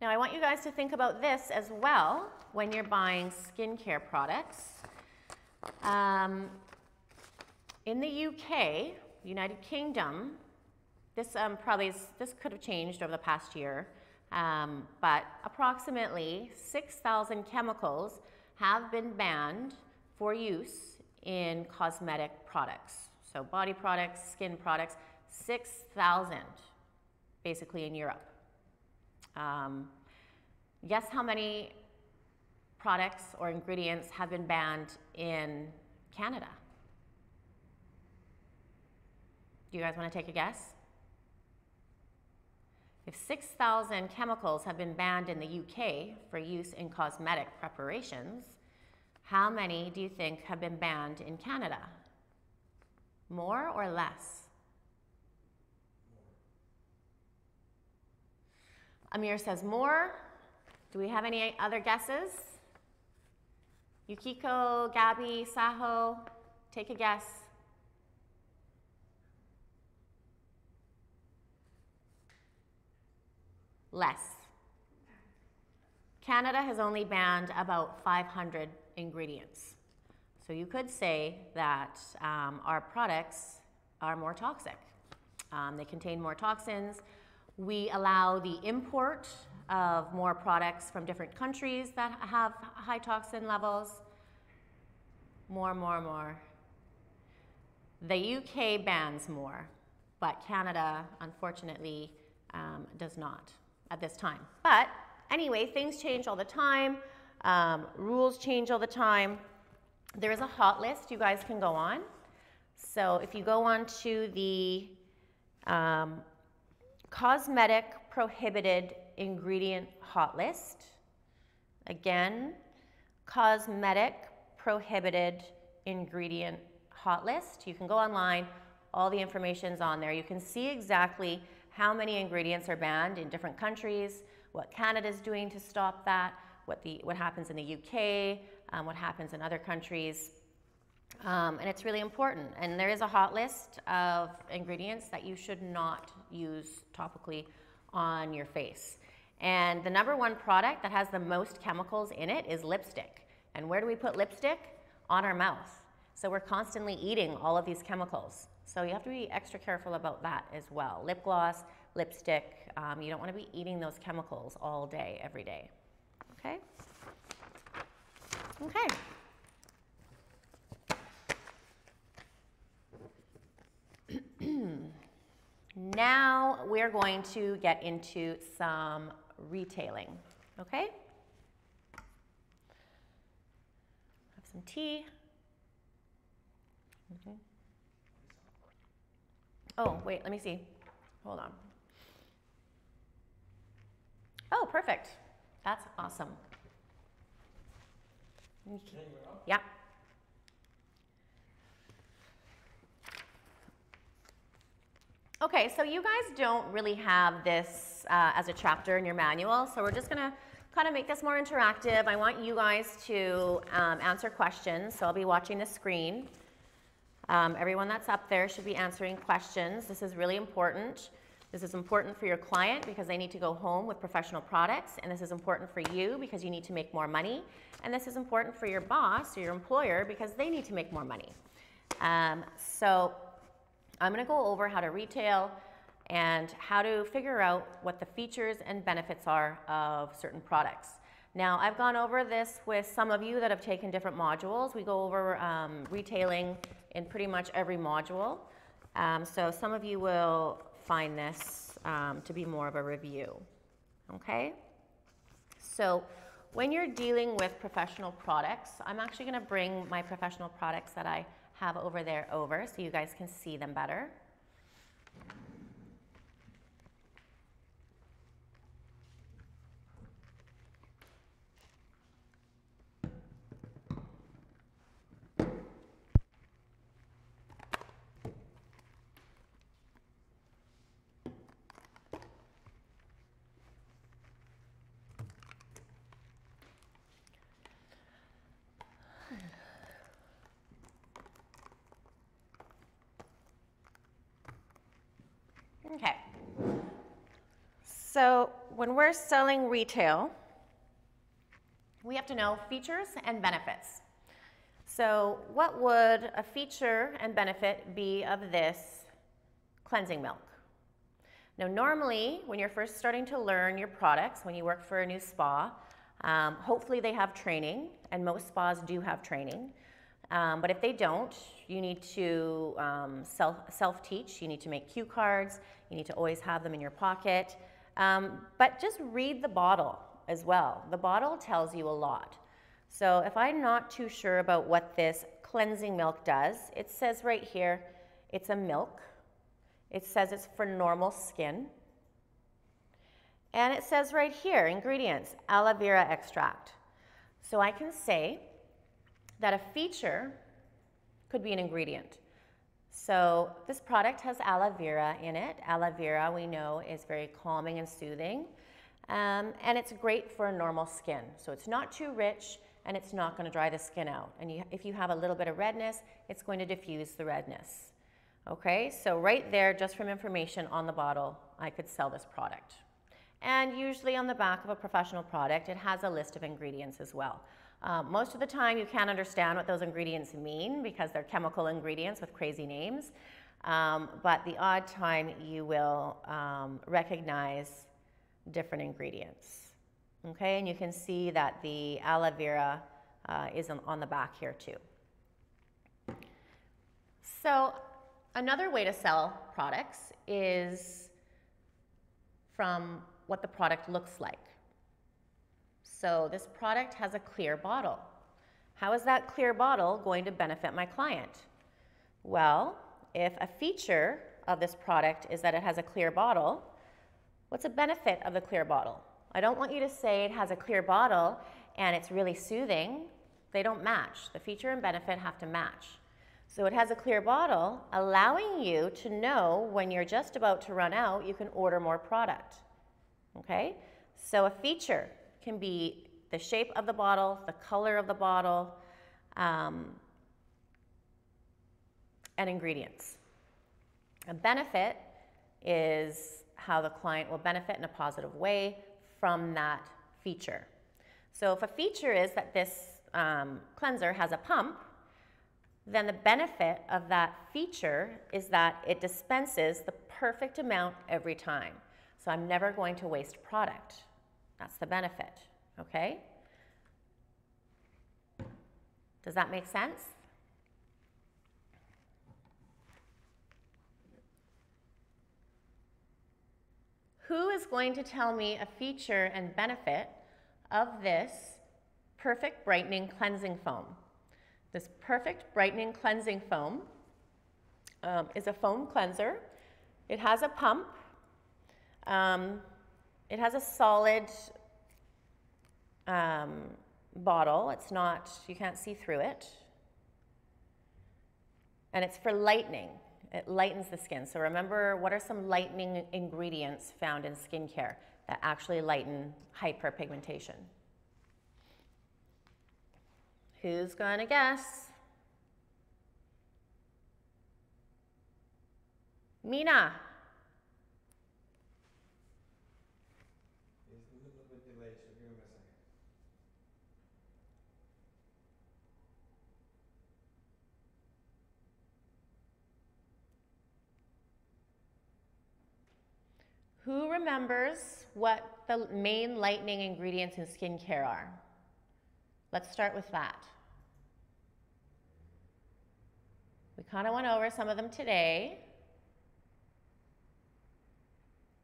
Now I want you guys to think about this as well when you're buying skincare products. Um, in the UK, United Kingdom, this um, probably is, this could have changed over the past year, um, but approximately 6,000 chemicals have been banned for use in cosmetic products. So body products, skin products, 6,000 basically in Europe. Um, guess how many products or ingredients have been banned in Canada? Do you guys want to take a guess? If 6,000 chemicals have been banned in the UK for use in cosmetic preparations, how many do you think have been banned in Canada? More or less? Amir says more. Do we have any other guesses? Yukiko, Gabby, Saho, take a guess. Less. Canada has only banned about 500 ingredients. So you could say that um, our products are more toxic. Um, they contain more toxins. We allow the import of more products from different countries that have high toxin levels. More, more, more. The UK bans more, but Canada, unfortunately, um, does not at this time. But anyway, things change all the time. Um, rules change all the time. There is a hot list you guys can go on. So if you go on to the um, cosmetic prohibited ingredient hot list, again, cosmetic prohibited ingredient hot list. You can go online, all the information's on there. You can see exactly how many ingredients are banned in different countries, what Canada's doing to stop that, what, the, what happens in the UK, um, what happens in other countries. Um, and it's really important. And there is a hot list of ingredients that you should not use topically on your face. And the number one product that has the most chemicals in it is lipstick. And where do we put lipstick? On our mouth. So we're constantly eating all of these chemicals. So you have to be extra careful about that as well. Lip gloss, lipstick, um, you don't want to be eating those chemicals all day, every day. Okay? Okay. now we're going to get into some retailing. Okay? Have some tea. Okay. Oh, wait, let me see. Hold on. Oh, perfect. That's awesome. Yeah. Okay, so you guys don't really have this uh, as a chapter in your manual, so we're just gonna kind of make this more interactive. I want you guys to um, answer questions, so I'll be watching the screen. Um, everyone that's up there should be answering questions. This is really important. This is important for your client because they need to go home with professional products, and this is important for you because you need to make more money, and this is important for your boss or your employer because they need to make more money. Um, so I'm going to go over how to retail and how to figure out what the features and benefits are of certain products. Now, I've gone over this with some of you that have taken different modules. We go over um, retailing in pretty much every module. Um, so some of you will find this um, to be more of a review. Okay? So when you're dealing with professional products, I'm actually going to bring my professional products that I have over there over so you guys can see them better. Okay. So when we're selling retail, we have to know features and benefits. So what would a feature and benefit be of this cleansing milk? Now normally, when you're first starting to learn your products, when you work for a new spa, um, hopefully they have training, and most spas do have training. Um, but if they don't, you need to um, self, self-teach. You need to make cue cards. You need to always have them in your pocket. Um, but just read the bottle as well. The bottle tells you a lot. So if I'm not too sure about what this cleansing milk does, it says right here, it's a milk. It says it's for normal skin. And it says right here, ingredients, aloe vera extract. So I can say that a feature could be an ingredient. So this product has aloe vera in it. Aloe vera, we know, is very calming and soothing. Um, and it's great for normal skin. So it's not too rich and it's not going to dry the skin out. And you, if you have a little bit of redness, it's going to diffuse the redness. Okay, so right there, just from information on the bottle, I could sell this product. And usually on the back of a professional product, it has a list of ingredients as well. Um, most of the time, you can't understand what those ingredients mean because they're chemical ingredients with crazy names. Um, but the odd time, you will um, recognize different ingredients. Okay, and you can see that the aloe vera uh, is on the back here too. So another way to sell products is from what the product looks like. So this product has a clear bottle. How is that clear bottle going to benefit my client? Well, if a feature of this product is that it has a clear bottle, what's a benefit of the clear bottle? I don't want you to say it has a clear bottle and it's really soothing. They don't match. The feature and benefit have to match. So it has a clear bottle, allowing you to know when you're just about to run out, you can order more product. Okay? So a feature can be the shape of the bottle, the color of the bottle, um, and ingredients. A benefit is how the client will benefit in a positive way from that feature. So if a feature is that this um, cleanser has a pump, then the benefit of that feature is that it dispenses the perfect amount every time. So I'm never going to waste product. That's the benefit, okay? Does that make sense? Who is going to tell me a feature and benefit of this perfect brightening cleansing foam? This perfect brightening cleansing foam um, is a foam cleanser. It has a pump. Um, it has a solid um, bottle. It's not, you can't see through it. And it's for lightening. It lightens the skin. So remember, what are some lightening ingredients found in skincare that actually lighten hyperpigmentation? Who's going to guess? Mina. Who remembers what the main lightening ingredients in skincare are? Let's start with that. We kind of went over some of them today.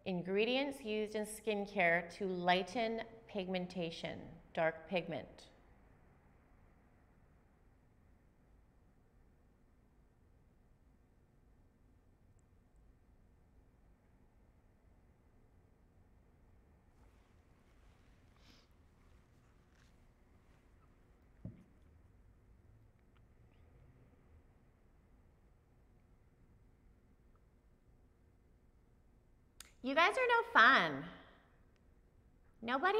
Ingredients used in skincare to lighten pigmentation, dark pigment. You guys are no fun. Nobody?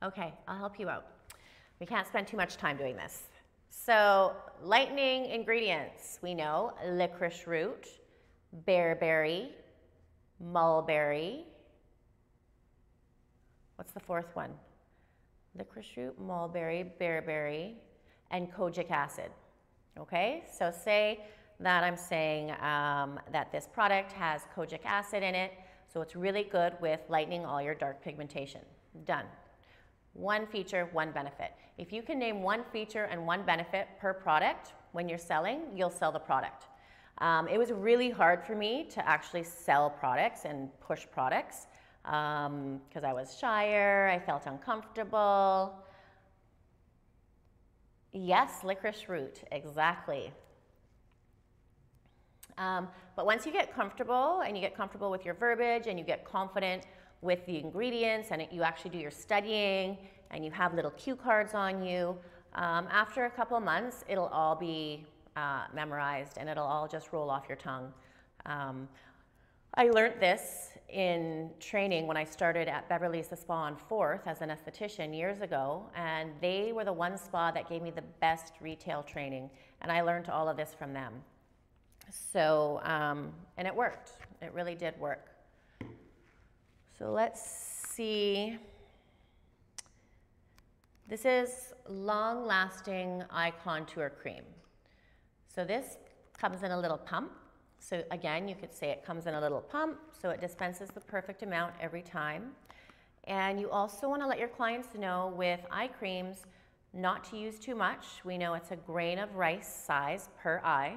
Okay, I'll help you out. We can't spend too much time doing this. So, lightning ingredients we know licorice root, bearberry, mulberry. What's the fourth one? Licorice root, mulberry, bearberry, and kojic acid. Okay, so say that I'm saying um, that this product has kojic acid in it, so it's really good with lightening all your dark pigmentation. Done. One feature, one benefit. If you can name one feature and one benefit per product when you're selling, you'll sell the product. Um, it was really hard for me to actually sell products and push products because um, I was shyer, I felt uncomfortable. Yes, licorice root, exactly. Um, but once you get comfortable and you get comfortable with your verbiage and you get confident with the ingredients and it, you actually do your studying and you have little cue cards on you, um, after a couple months, it'll all be uh, memorized and it'll all just roll off your tongue. Um, I learned this in training when I started at Beverly's the Spa on 4th as an esthetician years ago, and they were the one spa that gave me the best retail training, and I learned all of this from them. So, um, and it worked. It really did work. So let's see. This is long lasting eye contour cream. So this comes in a little pump. So again, you could say it comes in a little pump, so it dispenses the perfect amount every time. And you also want to let your clients know with eye creams not to use too much. We know it's a grain of rice size per eye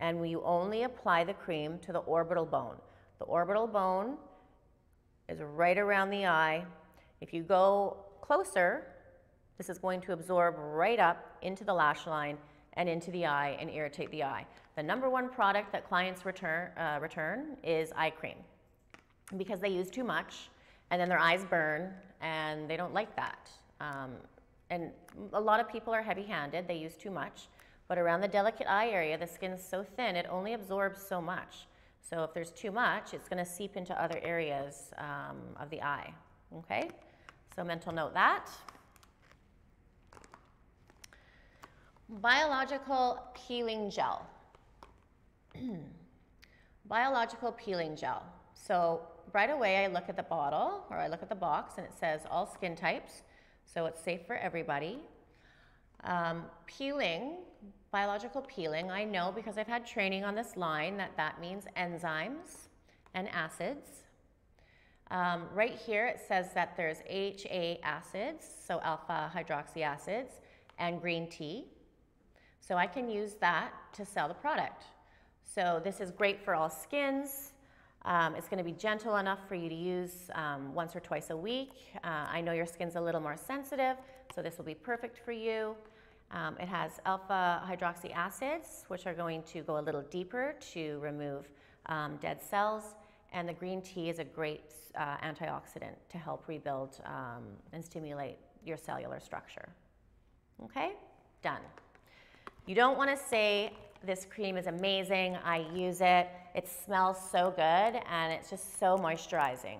and we only apply the cream to the orbital bone. The orbital bone is right around the eye. If you go closer, this is going to absorb right up into the lash line and into the eye and irritate the eye. The number one product that clients return, uh, return is eye cream because they use too much and then their eyes burn and they don't like that. Um, and a lot of people are heavy handed, they use too much. But around the delicate eye area, the skin is so thin, it only absorbs so much. So if there's too much, it's going to seep into other areas um, of the eye. Okay? So mental note that. Biological peeling gel. Biological peeling gel. So right away I look at the bottle or I look at the box and it says all skin types. So it's safe for everybody. Um, peeling Biological peeling, I know because I've had training on this line that that means enzymes and acids. Um, right here it says that there's HA acids, so alpha hydroxy acids, and green tea. So I can use that to sell the product. So this is great for all skins. Um, it's going to be gentle enough for you to use um, once or twice a week. Uh, I know your skin's a little more sensitive, so this will be perfect for you. Um, it has alpha hydroxy acids, which are going to go a little deeper to remove um, dead cells. And the green tea is a great uh, antioxidant to help rebuild um, and stimulate your cellular structure. Okay, done. You don't want to say, this cream is amazing, I use it, it smells so good, and it's just so moisturizing.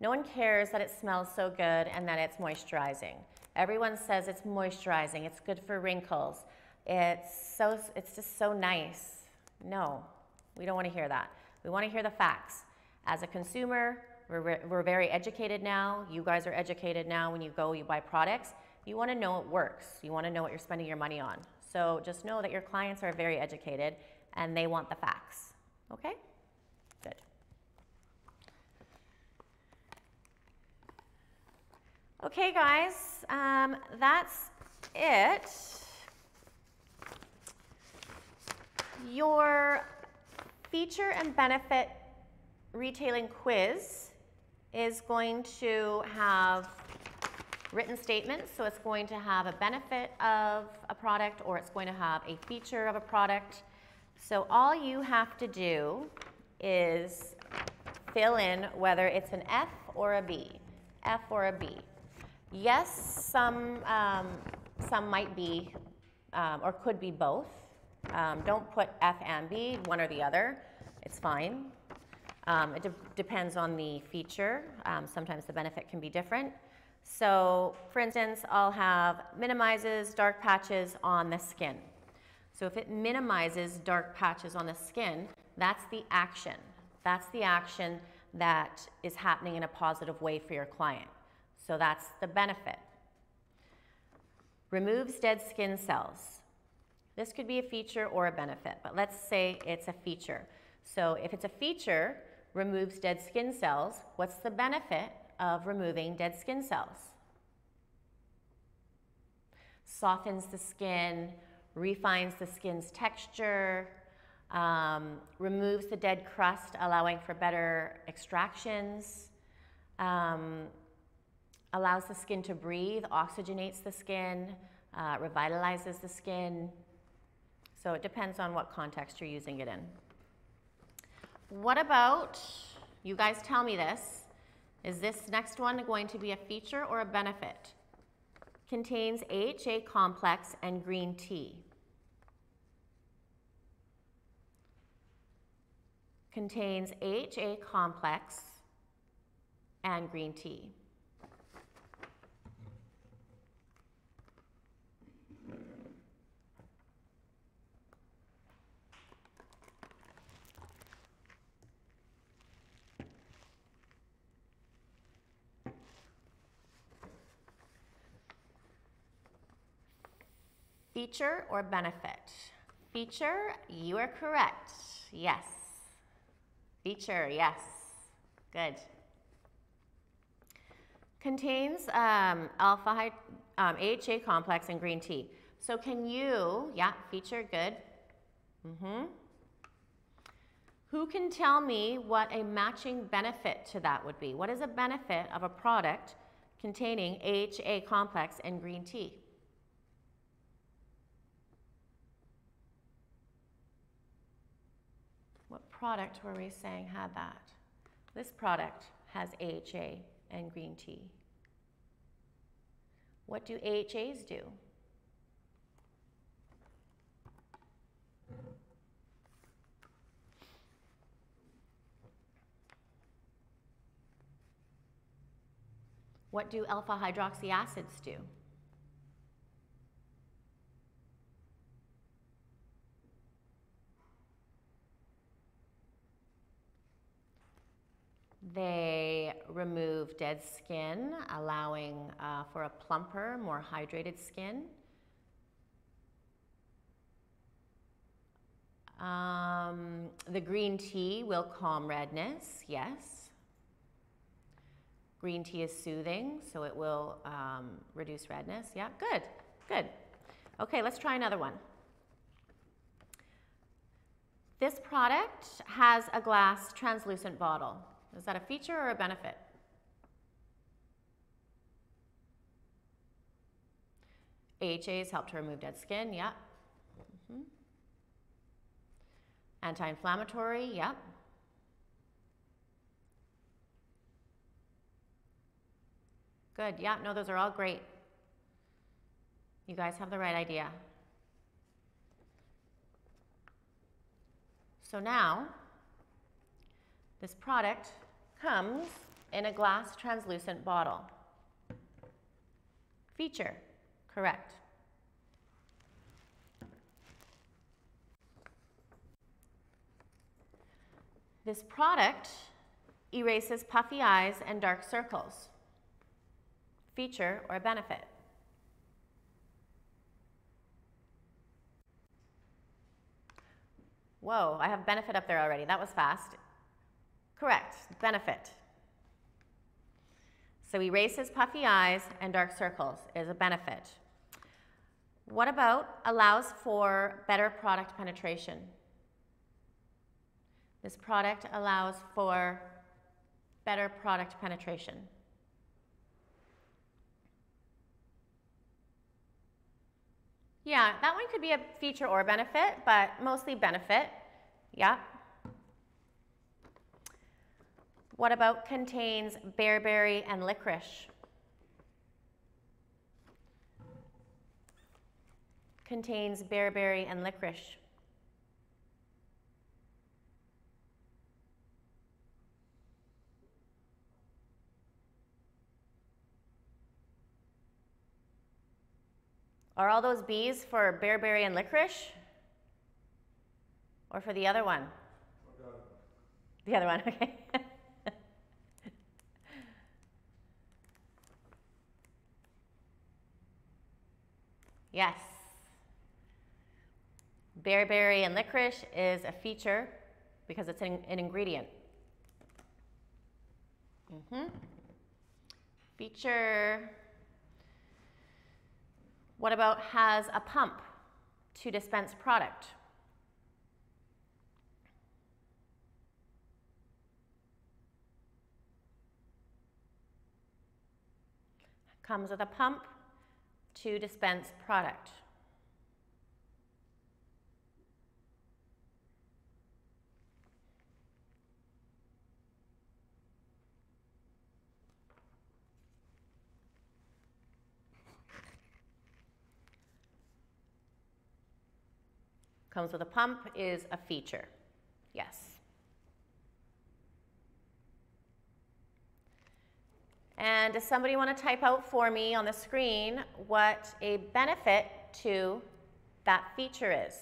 No one cares that it smells so good and that it's moisturizing. Everyone says it's moisturizing, it's good for wrinkles. It's so it's just so nice. No, we don't want to hear that. We want to hear the facts. As a consumer, we're, we're very educated now. You guys are educated now when you go, you buy products. You want to know it works. You want to know what you're spending your money on. So just know that your clients are very educated and they want the facts. Okay? Good. Okay, guys, um, that's it. Your feature and benefit retailing quiz is going to have written statements, so it's going to have a benefit of a product or it's going to have a feature of a product. So all you have to do is fill in whether it's an F or a B, F or a B. Yes, some, um, some might be um, or could be both. Um, don't put F and B, one or the other. It's fine. Um, it de depends on the feature. Um, sometimes the benefit can be different. So for instance, I'll have minimizes dark patches on the skin. So if it minimizes dark patches on the skin, that's the action. That's the action that is happening in a positive way for your client. So that's the benefit. Removes dead skin cells. This could be a feature or a benefit, but let's say it's a feature. So if it's a feature, removes dead skin cells, what's the benefit of removing dead skin cells? Softens the skin, refines the skin's texture, um, removes the dead crust, allowing for better extractions, um, allows the skin to breathe, oxygenates the skin, uh, revitalizes the skin. So it depends on what context you're using it in. What about, you guys tell me this, is this next one going to be a feature or a benefit? Contains AHA complex and green tea. Contains AHA complex and green tea. Feature or benefit? Feature, you are correct. Yes. Feature, yes. Good. Contains um, alpha um, AHA complex and green tea. So can you, yeah, feature, good. Mm-hmm. Who can tell me what a matching benefit to that would be? What is a benefit of a product containing AHA complex and green tea? Product were we saying had that? This product has AHA and green tea. What do AHAs do? What do alpha hydroxy acids do? They remove dead skin, allowing uh, for a plumper, more hydrated skin. Um, the green tea will calm redness, yes. Green tea is soothing, so it will um, reduce redness. Yeah, good, good. Okay, let's try another one. This product has a glass translucent bottle. Is that a feature or a benefit? AHAs help to remove dead skin, yep. Mm -hmm. Anti-inflammatory, yep. Good, yeah, no, those are all great. You guys have the right idea. So now, this product comes in a glass translucent bottle. Feature, correct. This product erases puffy eyes and dark circles. Feature or benefit. Whoa, I have benefit up there already. That was fast. Correct, benefit. So erases puffy eyes and dark circles is a benefit. What about allows for better product penetration? This product allows for better product penetration. Yeah, that one could be a feature or benefit, but mostly benefit. Yeah. What about contains bearberry and licorice? Contains bearberry and licorice. Are all those B's for bearberry and licorice? Or for the other one? The other one, okay. Yes. Bearberry and licorice is a feature because it's an, an ingredient. Mm -hmm. Feature what about has a pump to dispense product? Comes with a pump to dispense product. Comes with a pump is a feature. Yes. And does somebody want to type out for me on the screen what a benefit to that feature is?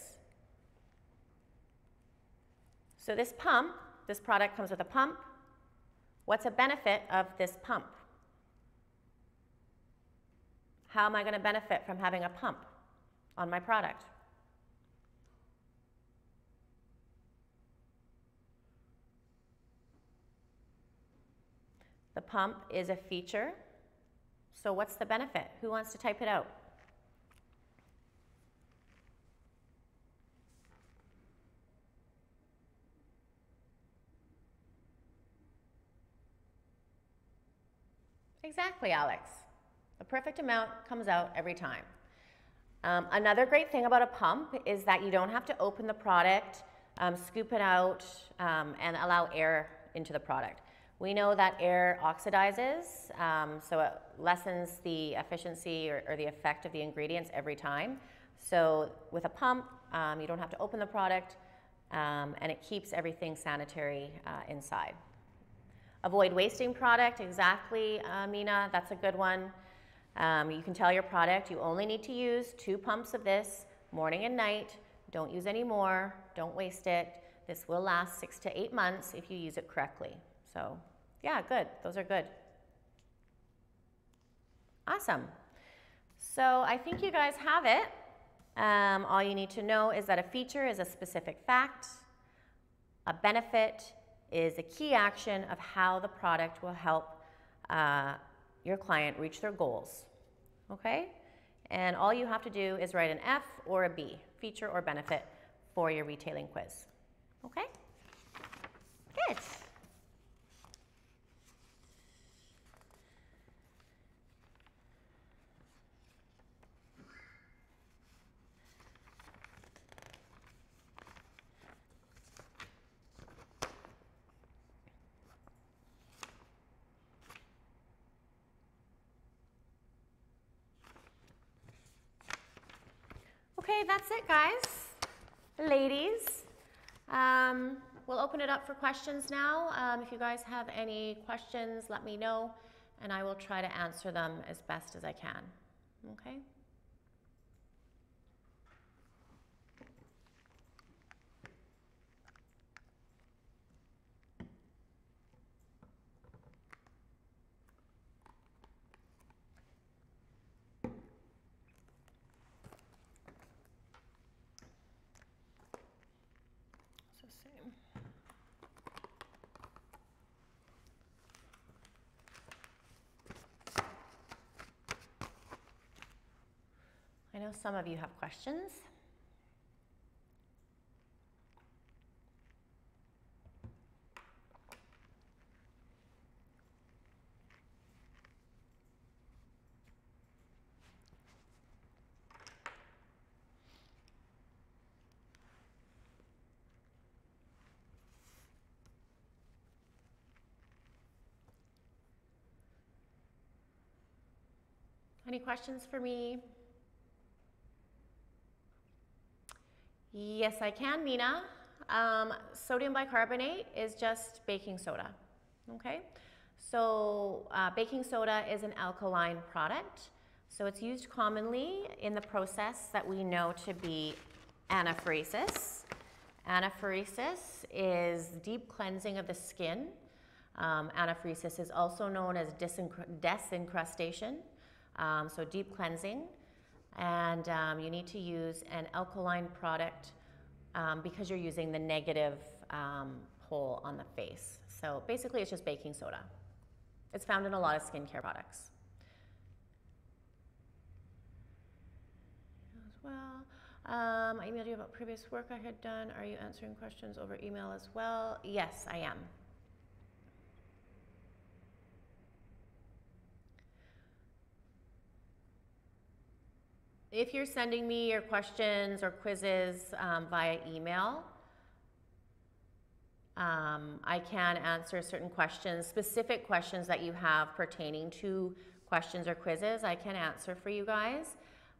So this pump, this product comes with a pump. What's a benefit of this pump? How am I going to benefit from having a pump on my product? The pump is a feature. So what's the benefit? Who wants to type it out? Exactly, Alex. The perfect amount comes out every time. Um, another great thing about a pump is that you don't have to open the product, um, scoop it out, um, and allow air into the product. We know that air oxidizes, um, so it lessens the efficiency or, or, the effect of the ingredients every time. So with a pump, um, you don't have to open the product, um, and it keeps everything sanitary uh, inside. Avoid wasting product, exactly, uh, Mina, that's a good one. Um, you can tell your product you only need to use two pumps of this morning and night. Don't use any more, don't waste it. This will last six to eight months if you use it correctly. So yeah, good. Those are good. Awesome. So I think you guys have it. Um, all you need to know is that a feature is a specific fact. A benefit is a key action of how the product will help uh, your client reach their goals. Okay? And all you have to do is write an F or a B, feature or benefit, for your retailing quiz. Okay? Good. Okay, that's it, guys. Ladies, um, we'll open it up for questions now. Um, if you guys have any questions, let me know, and I will try to answer them as best as I can. Okay? Some of you have questions. Any questions for me? Yes, I can, Mina. Um, sodium bicarbonate is just baking soda, okay? So uh, baking soda is an alkaline product. So it's used commonly in the process that we know to be anaphoresis. Anaphoresis is deep cleansing of the skin. Um, anaphoresis is also known as desincrustation. Um, so deep cleansing. And um, you need to use an alkaline product um, because you're using the negative um, pole on the face. So basically it's just baking soda. It's found in a lot of skincare products. As well. Um, I emailed you about previous work I had done. Are you answering questions over email as well? Yes, I am. If you're sending me your questions or quizzes um, via email, um, I can answer certain questions, specific questions that you have pertaining to questions or quizzes, I can answer for you guys.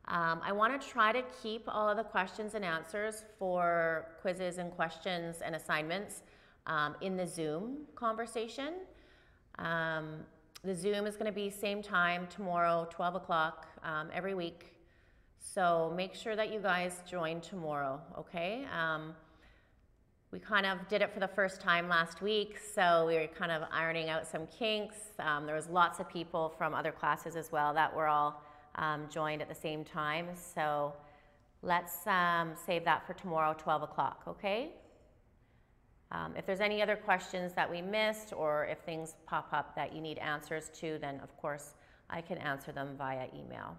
Um, I want to try to keep all of the questions and answers for quizzes and questions and assignments um, in the Zoom conversation. Um, the Zoom is going to be same time tomorrow, 12 o'clock um, every week. So make sure that you guys join tomorrow, okay? Um, we kind of did it for the first time last week, so we were kind of ironing out some kinks. Um, there was lots of people from other classes as well that were all um, joined at the same time. So let's um, save that for tomorrow, 12 o'clock, okay? Um, if there's any other questions that we missed or if things pop up that you need answers to, then of course I can answer them via email.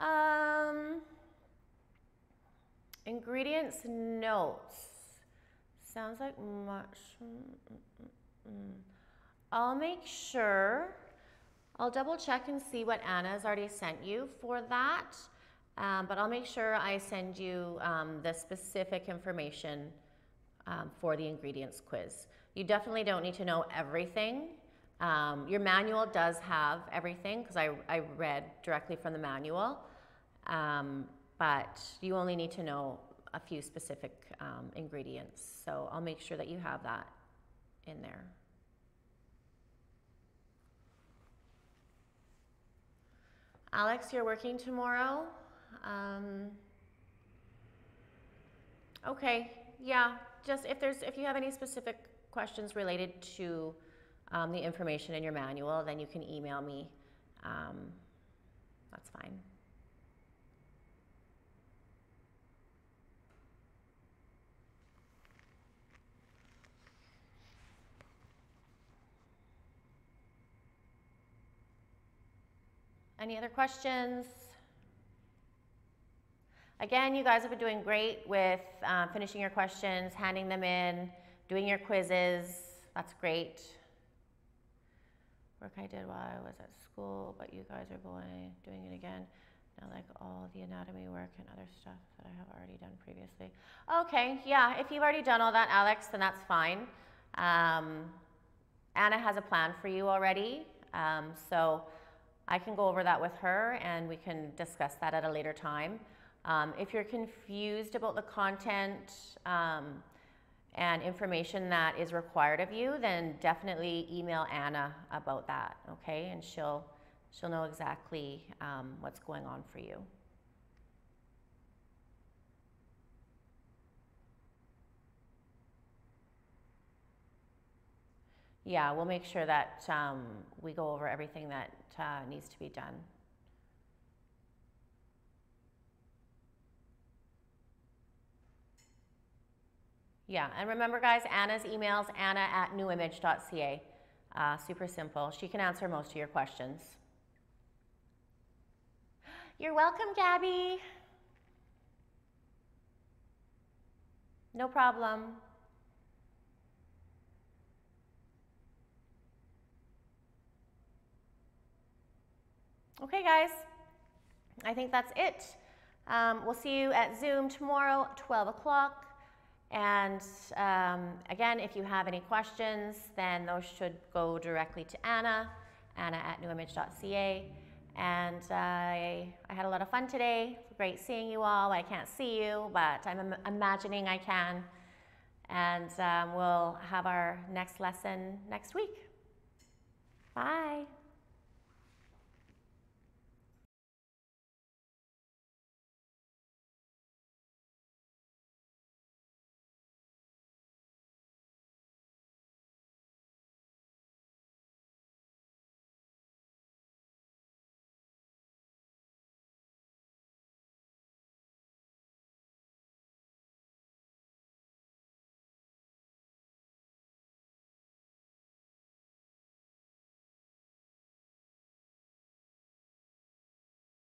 Um, ingredients notes. Sounds like much. I'll make sure. I'll double check and see what Anna's already sent you for that. Um, but I'll make sure I send you um, the specific information um, for the ingredients quiz. You definitely don't need to know everything. Um, your manual does have everything because I, I read directly from the manual, um, but you only need to know a few specific um, ingredients. So I'll make sure that you have that in there. Alex, you're working tomorrow? Um, okay, yeah, just if there's, if you have any specific questions related to um, the information in your manual, then you can email me. Um, that's fine. Any other questions? Again, you guys have been doing great with uh, finishing your questions, handing them in, doing your quizzes. That's great work I did while I was at school, but you guys are going, doing it again. Now, like all the anatomy work and other stuff that I have already done previously. Okay, yeah, if you've already done all that, Alex, then that's fine. Um, Anna has a plan for you already, um, so I can go over that with her and we can discuss that at a later time. Um, if you're confused about the content, um, and information that is required of you, then definitely email Anna about that, okay? And she'll, she'll know exactly um, what's going on for you. Yeah, we'll make sure that um, we go over everything that uh, needs to be done. Yeah, and remember, guys, Anna's email's anna at newimage.ca. Uh, super simple. She can answer most of your questions. You're welcome, Gabby. No problem. Okay, guys, I think that's it. Um, we'll see you at Zoom tomorrow, 12 o'clock. And um, again, if you have any questions, then those should go directly to Anna, anna at newimage.ca. And uh, I, I had a lot of fun today. Great seeing you all. I can't see you, but I'm Im imagining I can. And um, we'll have our next lesson next week. Bye.